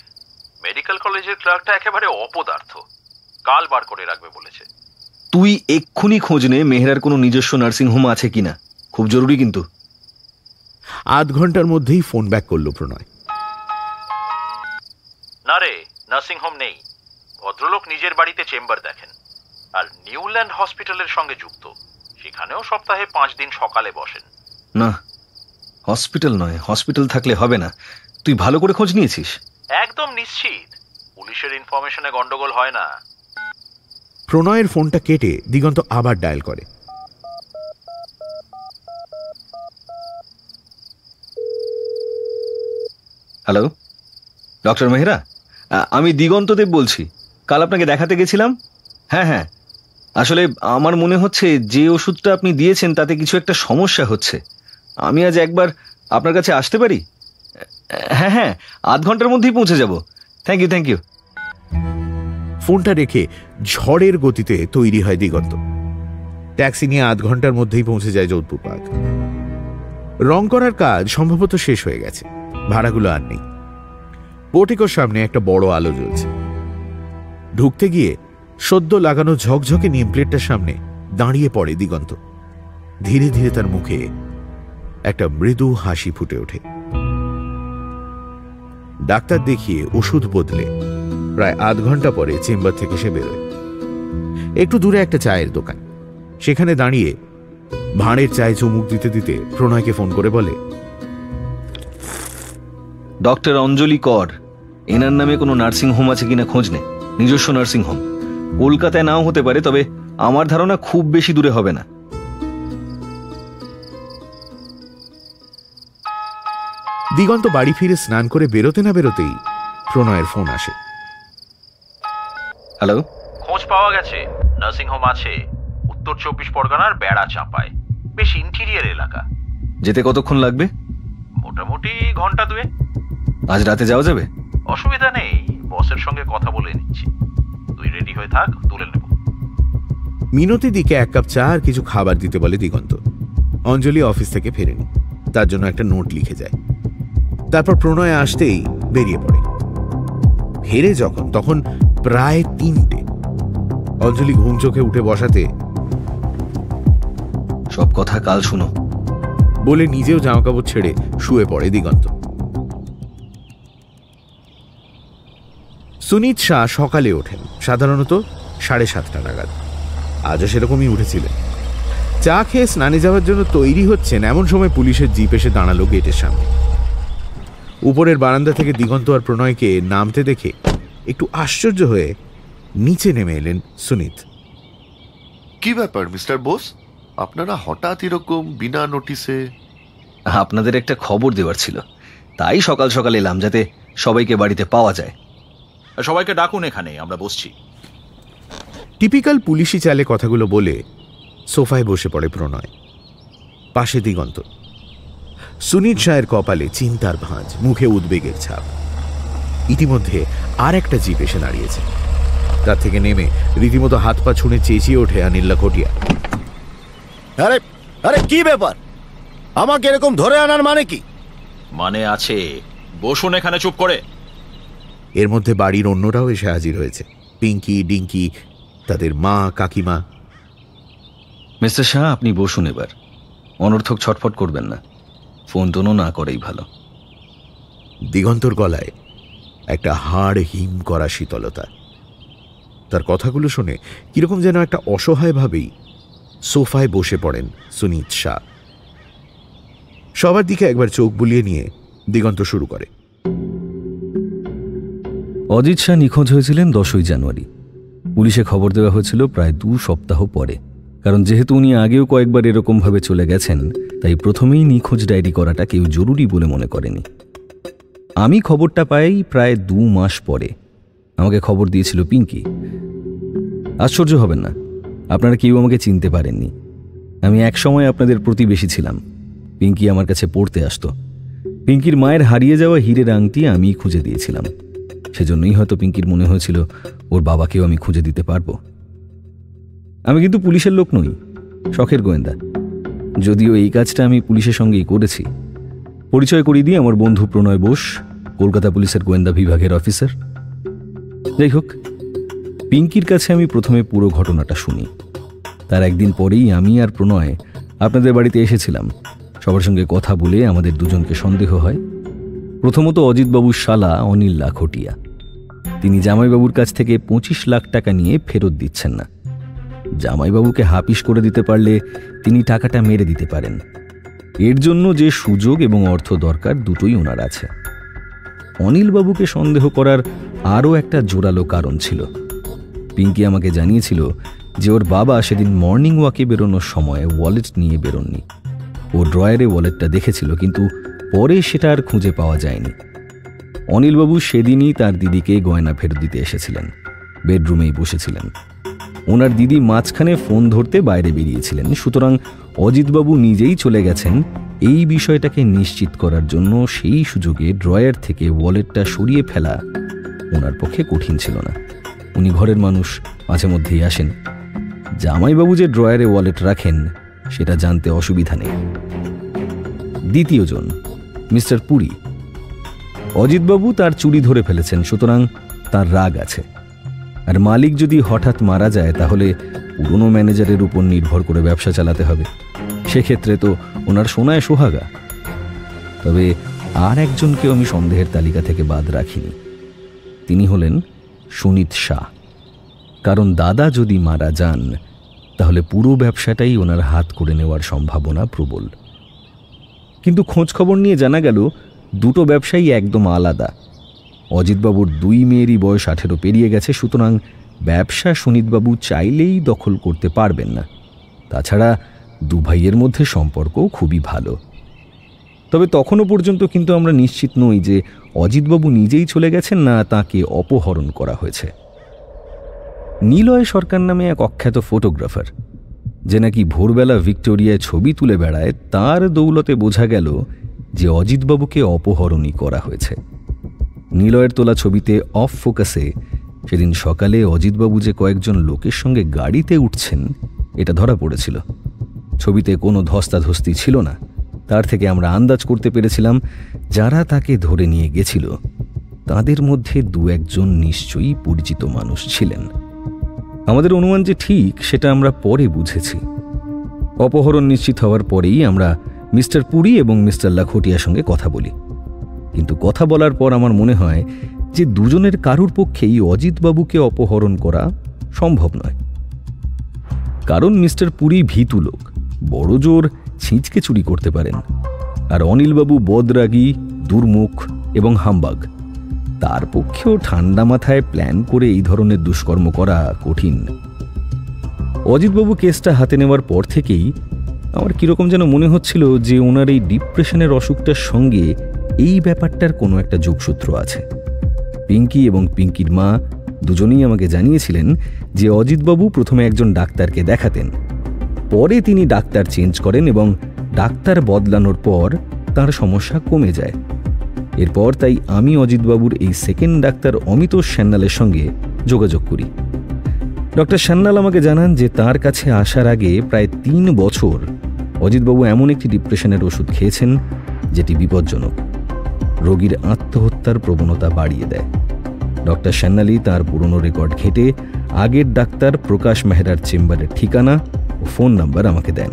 মেডিকেল কলেজের ক্লার্কটা একেবারে অপদার্থ। কাল বার করে রাখবে বলেছে। তুই এক্ষুনি খোঁজ নে মেহরার কোনো নিজস্ব নার্সিং হোম আছে কিনা। খুব জরুরি কিন্তু। আধ ঘণ্টার মধ্যেই ফোন ব্যাক করল প্রণয়। না রে নার্সিং হোম নেই। ভদ্রলোক নিজের বাড়িতে চেম্বার দেখেন আর নিউল্যান্ড হসপিটালের সঙ্গে যুক্ত। সেখানেও সপ্তাহে পাঁচ দিন সকালে বসেন। না হসপিটাল নয় হসপিটাল থাকলে হবে না। তুই ভালো করে খোঁজ নিয়েছিস? একদম নিশ্চিত। পুলিশের ইনফরমেশনে গন্ডগোল হয় না। প্রণয়ের ফোনটা কেটে দিগন্ত আবার ডায়াল করে। Hello doctor Mehra? আমি দিগন্তদেব বলছি। কাল আপনাকে দেখাতে গেছিলাম। হ্যাঁ হ্যাঁ। আসলে আমার মনে হচ্ছে যে ওষুধটা আপনি দিয়েছেন তাতে কিছু একটা সমস্যা হচ্ছে। আমি আজ একবার আপনার কাছে আসতে পারি? হ্যাঁ হ্যাঁ আধ ঘণ্টার মধ্যেই পৌঁছে যাব। থ্যাংক ইউ থ্যাংক ইউ ফোনটা রেখে ঝড়ের গতিতে তৈরি হয় দিগন্ত। ট্যাক্সি নিয়ে আধ ঘণ্টার মধ্যেই পৌঁছে যায় যোধপুর পার্ক। রং করার কাজ সম্ভবত শেষ হয়ে গেছে। ভাড়াগুলো আর নেই। পোর্টিকোর সামনে একটা বড় আলো জ্বলছে। ঢুকতে গিয়ে সদ্য লাগানো ঝকঝকে নেম প্লেটটার সামনে দাঁড়িয়ে পড়ে দিগন্ত। ধীরে ধীরে তার মুখে একটা মৃদু হাসি ফুটে ওঠে। ডাক্তার দেখিয়ে ওষুধ বদলে প্রায় আধ ঘণ্টা পরে চেম্বার থেকে সে বেরোয়। একটু দূরে একটা চায়ের দোকান। সেখানে দাঁড়িয়ে ভাঁড়ের চায়ে চুমুক দিতে দিতে প্রণয়কে ফোন করে বলে, ডক্টর অঞ্জলি কর। এনার নামে কোনো নার্সিং হোম আছে কিনা খোঁজ নে। নিজস্ব নার্সিং হোম কলকাতায় নাও হতে পারে তবে আমার ধারণা খুব বেশি দূরে হবে না। দিগন্ত বাড়ি ফিরে স্নান করে বেরোতে না বেরোতেই প্রণয়ের ফোন আসে। হ্যালো খোঁজ পাওয়া গেছে। নার্সিং হোম আছে। উত্তর চব্বিশ পরগনার বেড়া চাপায়। বেশ ইন্টিরিয়ার এলাকা। যেতে কতক্ষণ লাগবে? মোটামুটি ঘণ্টা দুয়ে আজ রাতে যাওয়া যাবে? অসুবিধা নেই। বসের সঙ্গে কথা বলে নিচ্ছি। তুই রেডি হয়ে থাক তুলে নেব। মিনতি দিকে এক কাপ চা আর কিছু খাবার দিতে বলে দিগন্ত। অঞ্জলি অফিস থেকে ফেরেনি। তার জন্য একটা নোট লিখে যায়। তারপর প্রণয় আসতেই বেরিয়ে পড়ে। ফেরে যখন তখন প্রায় তিনটে। অঞ্জলি ঘুম চোখে উঠে বসাতে সব কথা কাল শুনো। বলে নিজেও জামাকাপড় ছেড়ে শুয়ে পড়ে দিগন্ত। সুনীত শাহ সকালে ওঠেন সাধারণত সাড়ে সাতটা নাগাদ। আজও সেরকমই উঠেছিলেন। চা খেয়ে স্নানে যাওয়ার জন্য তৈরি হচ্ছেন এমন সময় পুলিশের জিপ এসে দাঁড়াল গেটের সামনে। উপরের বারান্দা থেকে দিগন্ত আর প্রণয়কে নামতে দেখে একটু আশ্চর্য হয়ে নিচে নেমে এলেন সুনীত। কি ব্যাপার মিস্টার বোস? আপনারা হঠাৎ এরকম বিনা নোটিসে আপনাদের একটা খবর দেওয়ার ছিল। তাই সকাল সকাল এলাম যাতে সবাইকে বাড়িতে পাওয়া যায়। সবাইকে ডাকুন এখানে আমরা বসছি। টিপিক্যাল পুলিশি চালে কথাগুলো বলে সোফায় বসে পড়ে প্রণয়। পাশে দিগন্ত। সুনীত শাহের কপালে চিন্তার ভাঁজ মুখে উদ্বেগের ছাপ। ইতিমধ্যে আর একটা জিপ এসে দাঁড়িয়েছে। তার থেকে নেমে রীতিমতো হাত পা ছুঁড়ে চেঁচিয়ে ওঠে আনিল্লা কটিয়া আরে আরে কি ব্যাপার? আমাকে এরকম ধরে আনার মানে কি? মানে আছে বসুন এখানে চুপ করে। এর মধ্যে বাড়ির অন্যরাও এসে হাজির হয়েছে। পিঙ্কি ডিঙ্কি তাদের মা কাকিমা। মিস্টার শাহ আপনি বসুন এবার। অনর্থক ছটফট করবেন না। ফোন টোনও না করেই ভালো। দিগন্তর গলায় একটা হাড় হিম করা শীতলতা। তার কথাগুলো শুনে কীরকম যেন একটা অসহায়ভাবেই সোফায় বসে পড়েন সুনীত শাহ। সবার দিকে একবার চোখ বুলিয়ে নিয়ে দিগন্ত শুরু করে। অজিত শাহ নিখোঁজ হয়েছিলেন দশই জানুয়ারি। পুলিশে খবর দেওয়া হয়েছিল প্রায় দু সপ্তাহ পরে। কারণ যেহেতু উনি আগেও কয়েকবার এরকমভাবে চলে গেছেন, তাই প্রথমেই নিখোঁজ ডায়েরি করাটা কেউ জরুরি বলে মনে করেনি। আমি খবরটা পাই প্রায় দু মাস পরে। আমাকে খবর দিয়েছিল পিঙ্কি। আশ্চর্য হবেন না, আপনারা কেউ আমাকে চিনতে পারেননি। আমি এক সময় আপনাদের প্রতিবেশী ছিলাম। পিঙ্কি আমার কাছে পড়তে আসতো। পিঙ্কির মায়ের হারিয়ে যাওয়া হীরের আংটি আমি খুঁজে দিয়েছিলাম। সেজন্যই হয়তো পিঙ্কির মনে হয়েছিল, ওর বাবাকেও আমি খুঁজে দিতে পারব। আমি কিন্তু পুলিশের লোক নই, শখের গোয়েন্দা। যদিও এই কাজটা আমি পুলিশের সঙ্গেই করেছি। পরিচয় করিয়ে দিয়ে আমার বন্ধু প্রণয় বোস, কলকাতা পুলিশের গোয়েন্দা বিভাগের অফিসার। যাই হোক, পিঙ্কির কাছে আমি প্রথমে পুরো ঘটনাটা শুনি। তার একদিন পরেই আমি আর প্রণয় আপনাদের বাড়িতে এসেছিলাম। সবার সঙ্গে কথা বলে আমাদের দুজনকে সন্দেহ হয়। প্রথমত অজিতবাবুর শালা অনিল লাখটিয়া তিনি জামাইবাবুর কাছ থেকে পঁচিশ লাখ টাকা নিয়ে ফেরত দিচ্ছেন না। জামাইবাবুকে হাপিস করে দিতে পারলে তিনি টাকাটা মেরে দিতে পারেন। এর জন্য যে সুযোগ এবং অর্থ দরকার দুটোই ওনার আছে। অনিলবাবুকে সন্দেহ করার আরও একটা জোরালো কারণ ছিল। পিঙ্কি আমাকে জানিয়েছিল যে ওর বাবা সেদিন মর্নিং ওয়াকে বেরোনোর সময় ওয়ালেট নিয়ে বেরোননি। ও ড্রয়ারে ওয়ালেটটা দেখেছিল, কিন্তু পরে সেটা আর খুঁজে পাওয়া যায়নি। অনিলবাবু সেদিনই তার দিদিকে গয়না ফেরত দিতে এসেছিলেন। বেডরুমেই বসেছিলেন। ওনার দিদি মাঝখানে ফোন ধরতে বাইরে বেরিয়েছিলেন। সুতরাং অজিতবাবু নিজেই চলে গেছেন এই বিষয়টাকে নিশ্চিত করার জন্য সেই সুযোগে ড্রয়ার থেকে ওয়ালেটটা সরিয়ে ফেলা ওনার পক্ষে কঠিন ছিল না। উনি ঘরের মানুষ, মাঝে মধ্যেই আসেন। জামাইবাবু যে ড্রয়ারে ওয়ালেট রাখেন, সেটা জানতে অসুবিধা নেই। দ্বিতীয়জন, মিস্টার পুরী। অজিতবাবু তার চুরি ধরে ফেলেছেন, সুতরাং তার রাগ আছে। আর মালিক যদি হঠাৎ মারা যায়, তাহলে পুরনো ম্যানেজারের উপর নির্ভর করে ব্যবসা চালাতে হবে। সেক্ষেত্রে তো ওনার সোনায় সোহাগা। তবে আর একজনকেও আমি সন্দেহের তালিকা থেকে বাদ রাখিনি। তিনি হলেন সুনীত শাহ। কারণ দাদা যদি মারা যান, তাহলে পুরো ব্যবসাটাই ওনার হাত করে নেওয়ার সম্ভাবনা প্রবল। কিন্তু খোঁজ খবর নিয়ে জানা গেল দুটো ব্যবসায়ী একদম আলাদা। অজিতবাবুর দুই মেয়েরই বয়স আঠেরো পেরিয়ে গেছে, সুতরাং ব্যবসা সুনীতবাবু চাইলেই দখল করতে পারবেন না। তাছাড়া দু ভাইয়ের মধ্যে সম্পর্কও খুবই ভালো। তবে তখনও পর্যন্ত কিন্তু আমরা নিশ্চিত নই যে অজিতবাবু নিজেই চলে গেছেন না তাকে অপহরণ করা হয়েছে। নিলয় সরকার নামে এক অখ্যাত ফটোগ্রাফার, যে নাকি ভোরবেলা ভিক্টোরিয়ায় ছবি তুলে বেড়ায়, তার দৌলতে বোঝা গেল যে অজিতবাবুকে অপহরণই করা হয়েছে। নিলয়ের তোলা ছবিতে অফ ফোকাসে সেদিন সকালে অজিতবাবু যে কয়েকজন লোকের সঙ্গে গাড়িতে উঠছেন, এটা ধরা পড়েছিল। ছবিতে কোনো ধস্তাধস্তি ছিল না। তার থেকে আমরা আন্দাজ করতে পেরেছিলাম, যারা তাকে ধরে নিয়ে গেছিল, তাদের মধ্যে দু একজন নিশ্চয়ই পরিচিত মানুষ ছিলেন। আমাদের অনুমান যে ঠিক, সেটা আমরা পরে বুঝেছি। অপহরণ নিশ্চিত হওয়ার পরেই আমরা মিস্টার পুরী এবং মিস্টার লাখোটিয়ার সঙ্গে কথা বলি। কিন্তু কথা বলার পর আমার মনে হয় যে দুজনের কারুর পক্ষেই অজিতবাবুকে অপহরণ করা সম্ভব নয়। কারণ মিস্টার পুরী ভীতু লোক, বড় জোর ছিঁচকে চুরি করতে পারেন। আর অনিলবাবু বদরাগী, দুর্মুখ এবং হামবাগ। তার পক্ষেও ঠান্ডা মাথায় প্ল্যান করে এই ধরনের দুষ্কর্ম করা কঠিন। অজিতবাবু কেসটা হাতে নেওয়ার পর থেকেই আমার কীরকম যেন মনে হচ্ছিল যে ওনার এই ডিপ্রেশনের অসুখটার সঙ্গে এই ব্যাপারটার কোনো একটা যোগসূত্র আছে। পিঙ্কি এবং পিঙ্কির মা দুজনেই আমাকে জানিয়েছিলেন যে অজিতবাবু প্রথমে একজন ডাক্তারকে দেখাতেন। পরে তিনি ডাক্তার চেঞ্জ করেন এবং ডাক্তার বদলানোর পর তার সমস্যা কমে যায়। এরপর তাই আমি অজিতবাবুর এই সেকেন্ড ডাক্তার অমিত সান্যালের সঙ্গে যোগাযোগ করি। ডক্টর সান্যাল আমাকে জানান যে তার কাছে আসার আগে প্রায় তিন বছর অজিতবাবু এমন একটি ডিপ্রেশনের ওষুধ খেয়েছেন যেটি বিপজ্জনক। রোগীর আত্মহত্যার প্রবণতা বাড়িয়ে দেয়। ডক্টর সান্যালি তার পুরনো রেকর্ড ঘেঁটে আগের ডাক্তার প্রকাশ মেহরার চেম্বারের ঠিকানা ও ফোন নাম্বার আমাকে দেন।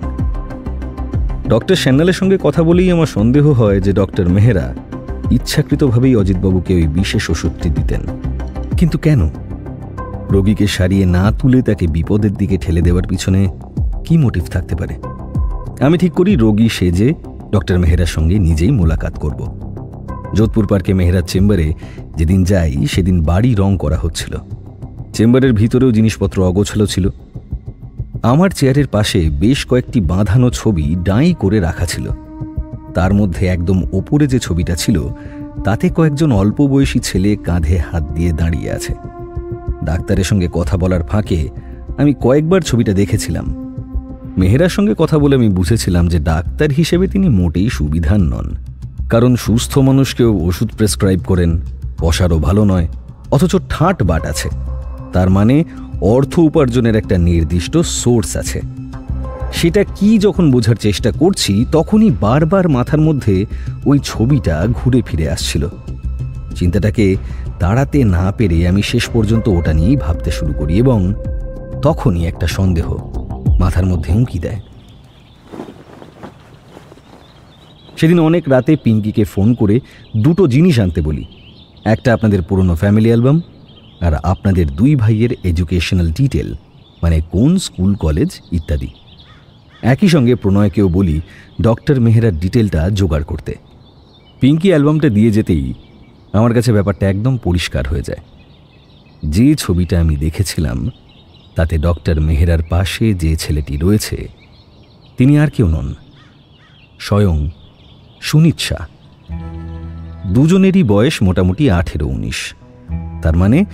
ডক্টর সান্যালের সঙ্গে কথা বলেই আমার সন্দেহ হয় যে ডক্টর মেহরা ইচ্ছাকৃতভাবেই অজিতবাবুকে ওই বিশেষ ওষুধটি দিতেন। কিন্তু কেন? রোগীকে সারিয়ে না তুলে তাকে বিপদের দিকে ঠেলে দেওয়ার পিছনে কি মোটিভ থাকতে পারে? আমি ঠিক করি রোগী সেজে ডক্টর মেহরার সঙ্গে নিজেই মোলাকাত করব। যোধপুর পার্কে মেহরার চেম্বারে যেদিন যাই, সেদিন বাড়ি রং করা হচ্ছিল। চেম্বারের ভিতরেও জিনিসপত্র অগোছালো ছিল। আমার চেয়ারের পাশে বেশ কয়েকটি বাঁধানো ছবি ডাঁই করে রাখা ছিল। তার মধ্যে একদম ওপরে যে ছবিটা ছিল, তাতে কয়েকজন অল্প বয়সী ছেলে কাঁধে হাত দিয়ে দাঁড়িয়ে আছে। ডাক্তারের সঙ্গে কথা বলার ফাঁকে আমি কয়েকবার ছবিটা দেখেছিলাম। মেহেরার সঙ্গে কথা বলে আমি বুঝেছিলাম যে ডাক্তার হিসেবে তিনি মোটেই সুবিধান নন। কারণ সুস্থ মানুষকেও ওষুধ প্রেসক্রাইব করেন, বসারও ভালো নয়, অথচ ঠাট বাট আছে। তার মানে অর্থ উপার্জনের একটা নির্দিষ্ট সোর্স আছে। সেটা কি যখন বোঝার চেষ্টা করছি, তখনই বারবার মাথার মধ্যে ওই ছবিটা ঘুরে ফিরে আসছিল। চিন্তাটাকে তাড়াতে না পেরে আমি শেষ পর্যন্ত ওটা নিয়েই ভাবতে শুরু করি এবং তখনই একটা সন্দেহ মাথার মধ্যে উঁকি দেয়। সেদিন অনেক রাতে পিঙ্কিকে ফোন করে দুটো জিনিস আনতে বলি। একটা আপনাদের পুরনো ফ্যামিলি অ্যালবাম আর আপনাদের দুই ভাইয়ের এডুকেশনাল ডিটেল মানে কোন স্কুল, কলেজ ইত্যাদি। একই সঙ্গে প্রণয়কেও বলি, ডক্টর মেহরার ডিটেলটা জোগাড় করতে। পিঙ্কি অ্যালবামটা দিয়ে যেতেই আমার কাছে ব্যাপারটা একদম পরিষ্কার হয়ে যায়। যে ছবিটা আমি দেখেছিলাম, তাতে ডক্টর মেহেরার পাশে যে ছেলেটি রয়েছে, তিনি আর কেউ নন, স্বয়ং শাহ দুজনেরই বয়স মোটামুটি আঠেরো উনিশ। তার মানে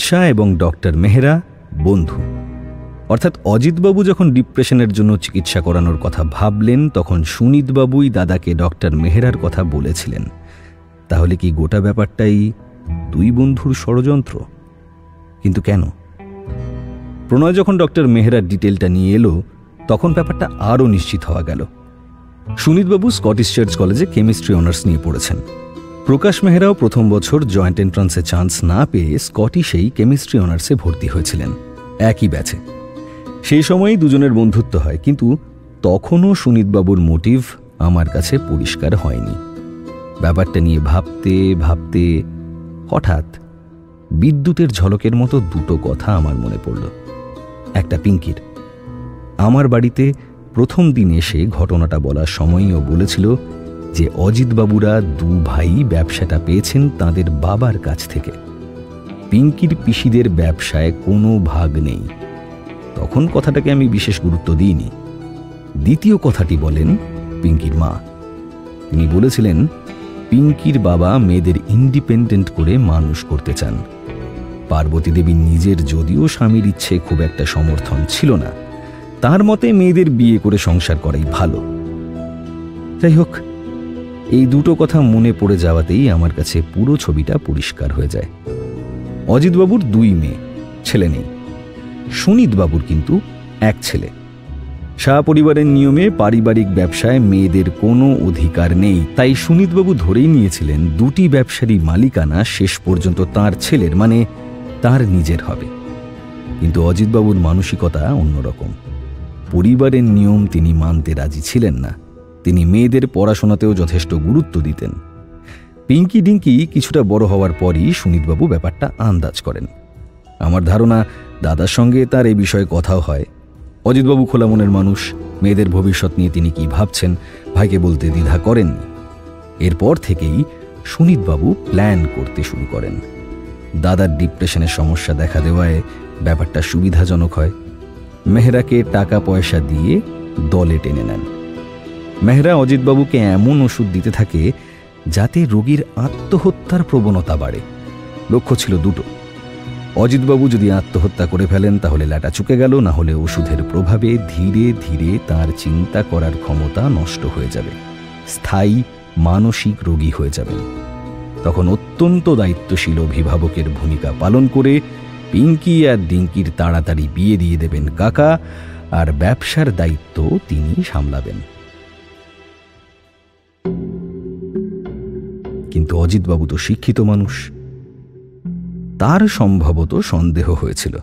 শাহ এবং ডক্টর মেহেরা বন্ধু। অর্থাৎ অজিতবাবু যখন ডিপ্রেশনের জন্য চিকিৎসা করানোর কথা ভাবলেন, তখন সুনীতবাবুই দাদাকে ডক্টর মেহেরার কথা বলেছিলেন। তাহলে কি গোটা ব্যাপারটাই দুই বন্ধুর ষড়যন্ত্র? কিন্তু কেন? প্রণয় যখন ডক্টর মেহরার ডিটেলটা নিয়ে এলো, তখন ব্যাপারটা আরও নিশ্চিত হওয়া গেল। সুনীতবাবু স্কটিশ চার্চ কলেজে কেমিস্ট্রি অনার্স নিয়ে পড়েছেন। প্রকাশ মেহরাও প্রথম বছর জয়েন্ট এন্ট্রান্সে চান্স না পেয়ে স্কটিশেই কেমিস্ট্রি অনার্সে ভর্তি হয়েছিলেন। একই ব্যাচে। সেই সময়ই দুজনের বন্ধুত্ব হয়, কিন্তু তখনও সুনীতবাবুর মোটিভ আমার কাছে পরিষ্কার হয়নি। ব্যাপারটা নিয়ে ভাবতে ভাবতে হঠাৎ বিদ্যুতের ঝলকের মতো দুটো কথা আমার মনে পড়ল। একটা পিঙ্কির। আমার বাড়িতে প্রথম দিন এসে ঘটনাটা বলার সময়ও বলেছিল যে অজিতবাবুরা দু ভাই ব্যবসাটা পেয়েছেন তাদের বাবার কাছ থেকে। পিঙ্কির পিসিদের ব্যবসায় কোনো ভাগ নেই। তখন কথাটাকে আমি বিশেষ গুরুত্ব দিইনি। দ্বিতীয় কথাটি বলেন পিঙ্কির মা। তিনি বলেছিলেন পিঙ্কির বাবা মেয়েদের ইন্ডিপেন্ডেন্ট করে মানুষ করতে চান। পার্বতী দেবী নিজের যদিও স্বামীর ইচ্ছে খুব একটা সমর্থন ছিল না। তার মতে মেয়েদের বিয়ে করে সংসার করাই ভালো। যাই হোক, এই দুটো কথা মনে পড়ে যাওয়াতেই আমার কাছে পুরো ছবিটা পরিষ্কার হয়ে যায়। অজিতবাবুর দুই মেয়ে, ছেলে নেই। সুনীতবাবুর কিন্তু এক ছেলে। পরিবারের নিয়মে পারিবারিক ব্যবসায় মেয়েদের কোনো অধিকার নেই। তাই সুনীতবাবু ধরেই নিয়েছিলেন, দুটি ব্যবসারই মালিকানা শেষ পর্যন্ত তার ছেলের মানে তার নিজের হবে। কিন্তু অজিতবাবুর মানসিকতা অন্যরকম। পরিবারের নিয়ম তিনি মানতে রাজি ছিলেন না। তিনি মেয়েদের পড়াশোনাতেও যথেষ্ট গুরুত্ব দিতেন। পিঙ্কি ডিঙ্কি কিছুটা বড় হওয়ার পরই সুনীতবাবু ব্যাপারটা আন্দাজ করেন। আমার ধারণা, দাদার সঙ্গে তার এই বিষয়ে কথাও হয়। অজিতবাবু খোলা মনের মানুষ, মেয়েদের ভবিষ্যৎ নিয়ে তিনি কি ভাবছেন, ভাইকে বলতে দ্বিধা করেননি। এরপর থেকেই সুনীতবাবু প্ল্যান করতে শুরু করেন। দাদার ডিপ্রেশনের সমস্যা দেখা দেওয়ায় ব্যাপারটা সুবিধাজনক হয়। মেহরাকে টাকা পয়সা দিয়ে দলে টেনে নেন। মেহরা অজিতবাবুকে এমন ওষুধ দিতে থাকে, যাতে রোগীর আত্মহত্যার প্রবণতা বাড়ে। লক্ষ্য ছিল দুটো। অজিতবাবু যদি আত্মহত্যা করে ফেলেন, তাহলে ল্যাটা চুকে গেল, না হলে ওষুধের প্রভাবে ধীরে ধীরে তার চিন্তা করার ক্ষমতা নষ্ট হয়ে যাবে। স্থায়ী, মানসিক রোগী হয়ে যাবেন। তখন অত্যন্ত দায়িত্বশীল অভিভাবকের ভূমিকা পালন করে পিঙ্কি আর ডিঙ্কির তাড়াতাড়ি বিয়ে দিয়ে দেবেন কাকা, আর ব্যবসার দায়িত্ব তিনি সামলাবেন। কিন্তু অজিতবাবু তো শিক্ষিত মানুষ। তার সম্ভবত সন্দেহ হয়েছিল।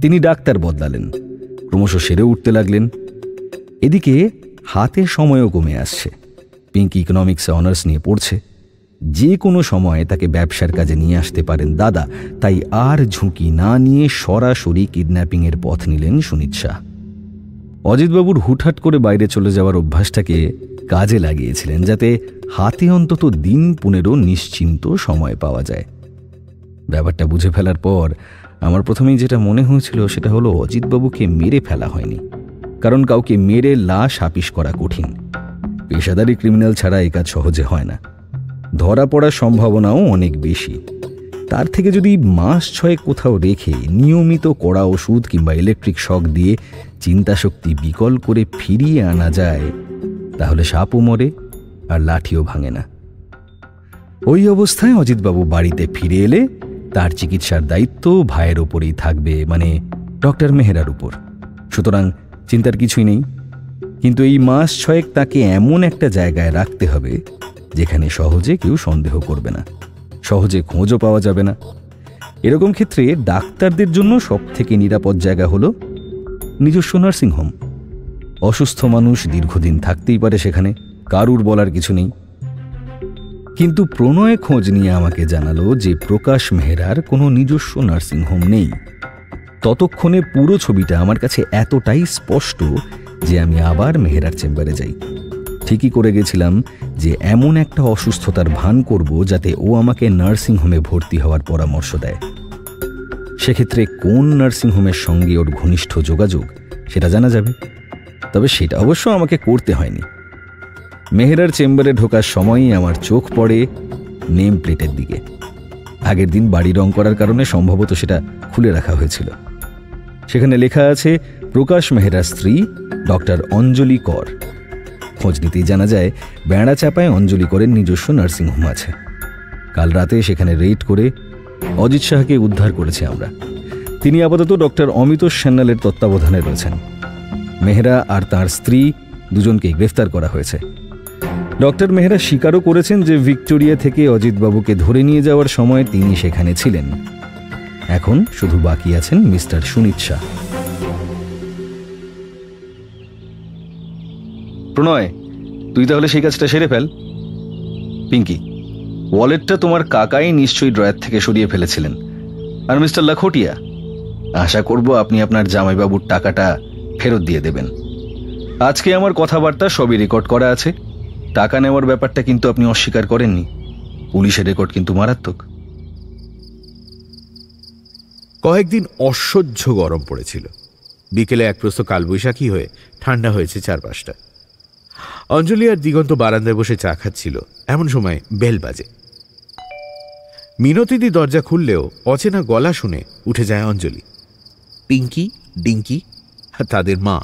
তিনি ডাক্তার বদলালেন, ক্রমশ সেরে উঠতে লাগলেন। এদিকে হাতে সময়ও কমে আসছে। পিঙ্কি ইকোনমিক্সে অনার্স নিয়ে পড়ছে। যে কোনো সময়ে তাকে ব্যবসার কাজে নিয়ে আসতে পারেন দাদা, তাই আর ঝুঁকি না নিয়ে সরাসরি কিডন্যাপিংয়ের পথ নিলেন সুনীত শাহ। অজিতবাবুর হুটহাট করে বাইরে চলে যাওয়ার অভ্যাসটাকে কাজে লাগিয়েছিলেন, যাতে হাতে অন্তত দিন পনেরো নিশ্চিন্ত সময় পাওয়া যায়। ব্যাপারটা বুঝে ফেলার পর আমার প্রথমেই যেটা মনে হয়েছিল সেটা হলো অজিতবাবুকে মেরে ফেলা হয়নি। কারণ কাউকে মেরে লাশ হাপিস করা কঠিন। পেশাদারি ক্রিমিনাল ছাড়া এই কাজ সহজে হয় না। ধরা পড়ার সম্ভাবনাও অনেক বেশি। তার থেকে যদি মাস ছয় কোথাও রেখে নিয়মিত কড়া ওষুধ কিংবা ইলেকট্রিক শক দিয়ে চিন্তাশক্তি বিকল করে ফিরিয়ে আনা যায়, তাহলে সাপও মরে আর লাঠিও ভাঙে না। ওই অবস্থায় অজিতবাবু বাড়িতে ফিরে এলে তার চিকিৎসার দায়িত্ব ভাইয়ের ওপরেই থাকবে মানে ডক্টর মেহরার উপর। সুতরাং চিন্তার কিছুই নেই। কিন্তু এই মাস ছয়েক তাকে এমন একটা জায়গায় রাখতে হবে, যেখানে সহজে কেউ সন্দেহ করবে না। সহজে খোঁজও পাওয়া যাবে না। এরকম ক্ষেত্রে ডাক্তারদের জন্য সব থেকে নিরাপদ জায়গা হলো নিজস্ব নার্সিংহোম অসুস্থ মানুষ দীর্ঘদিন থাকতেই পারে সেখানে, কারুর বলার কিছু নেই। কিন্তু প্রণয় খোঁজ নিয়ে আমাকে জানালো যে প্রকাশ মেহরার কোনো নিজস্ব নার্সিংহোম নেই। ততক্ষণে পুরো ছবিটা আমার কাছে এতটাই স্পষ্ট যে আমি আবার মেহরার চেম্বারে যাই। ঠিকই করে গেছিলাম যে এমন একটা অসুস্থতার ভান করব যাতে ও আমাকে নার্সিংহোমে ভর্তি হওয়ার পরামর্শ দেয়। সেক্ষেত্রে কোন নার্সিংহোমের সঙ্গে ওর ঘনিষ্ঠ যোগাযোগ, সেটা জানা যাবে। তবে সেটা অবশ্য আমাকে করতে হয়নি। মেহেরার চেম্বারে ঢোকার সময়ই আমার চোখ পড়ে নেম প্লেটের দিকে। আগের দিন বাড়ি রং করার কারণে সম্ভবত সেটা খুলে রাখা হয়েছিল। সেখানে লেখা আছে, প্রকাশ মেহরার স্ত্রী, ডক্টর অঞ্জলি কর। খোঁজ নিতেই জানা যায়, বেড়া চাপায় অঞ্জলি করের নিজস্ব নার্সিংহোম আছে। কাল রাতে সেখানে রেড করে অজিত শাহকে উদ্ধার করেছি আমরা। তিনি আপাতত ডক্টর অমিত সান্যালের তত্ত্বাবধানে রয়েছেন। মেহরা আর তার স্ত্রী দুজনকেই গ্রেফতার করা হয়েছে। ডক্টর মেহরা স্বীকারও করেছেন যে ভিক্টোরিয়া থেকে অজিতবাবুকে ধরে নিয়ে যাওয়ার সময় তিনি সেখানে ছিলেন। এখন শুধু বাকি আছেন মিস্টার সুনীত শাহ। প্রণয়, তুই তাহলে সেই কাজটা সেরে ফেল। পিঙ্কি, ওয়ালেটটা তোমার কাকাই নিশ্চয়ই ড্রয়ার থেকে সরিয়ে ফেলেছিলেন। আর মিস্টার লাখোটিয়া, আশা করব আপনি আপনার জামাইবাবুর টাকাটা ফেরত দিয়ে দেবেন। আজকে আমার কথাবার্তা সবই রেকর্ড করা আছে। টাকা নেওয়ার ব্যাপারটা কিন্তু আপনি অস্বীকার করেননি। পুলিশের রেকর্ড কিন্তু মারাত্মক। কয়েকদিন অসহ্য গরম পড়েছিল। বিকেলে এক প্রস্ত কালবৈশাখী হয়ে ঠান্ডা হয়েছে চারপাশটা। অঞ্জলি আর দিগন্ত বারান্দায় বসে চা খাচ্ছিল। এমন সময় বেল বাজে। মিনতিদি দরজা খুললেও অচেনা গলা শুনে উঠে যায় অঞ্জলি। পিঙ্কি ডিঙ্কি? আর তাদের মা।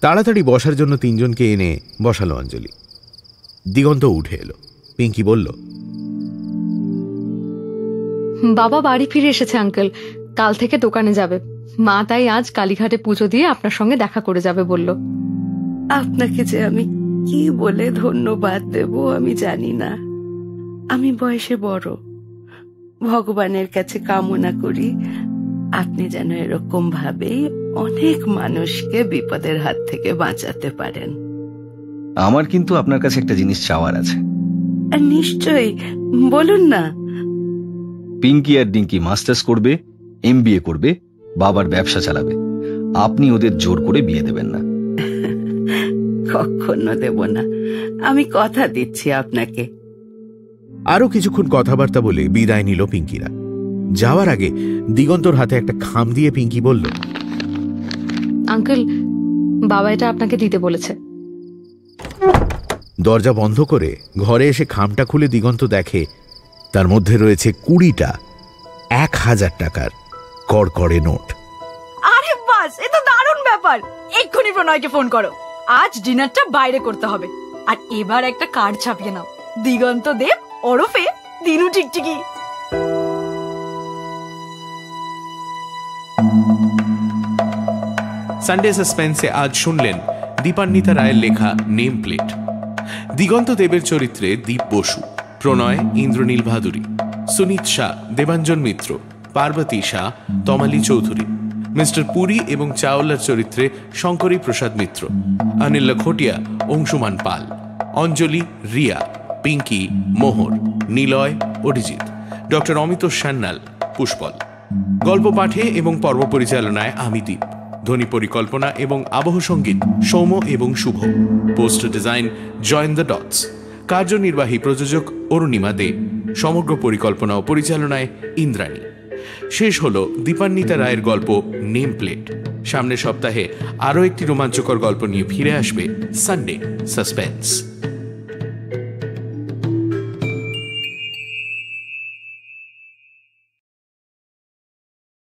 তাড়াতাড়ি বসার জন্য তিনজনকে এনে বসালো অঞ্জলি। দিগন্ত উঠে এলো। পিঙ্কি বলল বাবা বাড়ি ফিরে এসেছে আঙ্কেল। কাল থেকে দোকানে যাবে। মা তাই আজ কালীঘাটে পুজো দিয়ে আপনার সঙ্গে দেখা করে যাবে বলল। আপনাকে যে আমি কি বলে ধন্যবাদ দেব আমি জানি না। আমি বয়সে বড়। ভগবানের কাছে কামনা করি। আপনি যেন এরকম ভাবেই অনেক মানুষকে বিপদের হাত থেকে বাঁচাতে পারেন। আমার কিন্তু আপনার কাছে একটা জিনিস চাওয়ার আছে। আর নিশ্চয়ই বলুন না। পিঙ্কি আর ডিঙ্কি মাস্টার্স করবে এম করবে বাবার ব্যবসা চালাবে। আপনি ওদের জোর করে বিয়ে দেবেন না। কখনো দেব না। আমি কথা দিচ্ছি আপনাকে। আরও কিছুক্ষণ কথাবার্তা বলে বিদায় নিল পিঙ্কিরা। যাওয়ার আগে দিগন্তর হাতে একটা খাম দিয়ে পিঙ্কি বলল আঙ্কেল বাবা এটা আপনাকে দিতে বলেছে। দরজা বন্ধ করে ঘরে এসে খামটা খুলে দিগন্ত দেখে তার মধ্যে রয়েছে কুড়িটা এক হাজার টাকার কড়কড়ে নোট। আরে বাস এ তো দারুণ ব্যাপার। এক্ষুনি প্রণয়কে ফোন করো। আজ ডিনারটা বাইরে করতে হবে। আর এবার একটা কার্ড ছাপিয়ে নাও। দিগন্ত দেব ওরফে দিনু টিকটিকি। সানডে সাসপেন্সে আজ শুনলেন দীপান্বিতা রায়ের লেখা নেম প্লেট দিগন্ত দেবের চরিত্রে দীপ বসু, প্রণয় ইন্দ্রনীল ভাদুরী, সুনীত শাহ, দেবাঞ্জন মিত্র, পার্বতী শাহ, তমালি চৌধুরী, মিস্টার পুরী এবং চাওলার চরিত্রে শঙ্করী প্রসাদ মিত্র, অনিল লখোটিয়া, অংশুমান পাল, অঞ্জলি, রিয়া, পিঙ্কি, মোহর, নিলয় অরিজিৎ ডক্টর অমিত সান্যাল, পুষ্পল। গল্প পাঠে এবং পর্ব পরিচালনায় আমি দ্বীপ ধ্বনি পরিকল্পনা এবং আবহ সংগীত সৌম এবং Shubho. Poster design, join the dots. কার্যনির্বাহী প্রযোজক অরুণিমা দে। সমগ্র পরিকল্পনা ও পরিচালনায় ইন্দ্রাণী। শেষ হল দীপান্বিতা রায়ের গল্প নেম প্লেট সামনের সপ্তাহে আরও একটি রোমাঞ্চকর গল্প নিয়ে ফিরে আসবে সানডে, সাসপেন্স।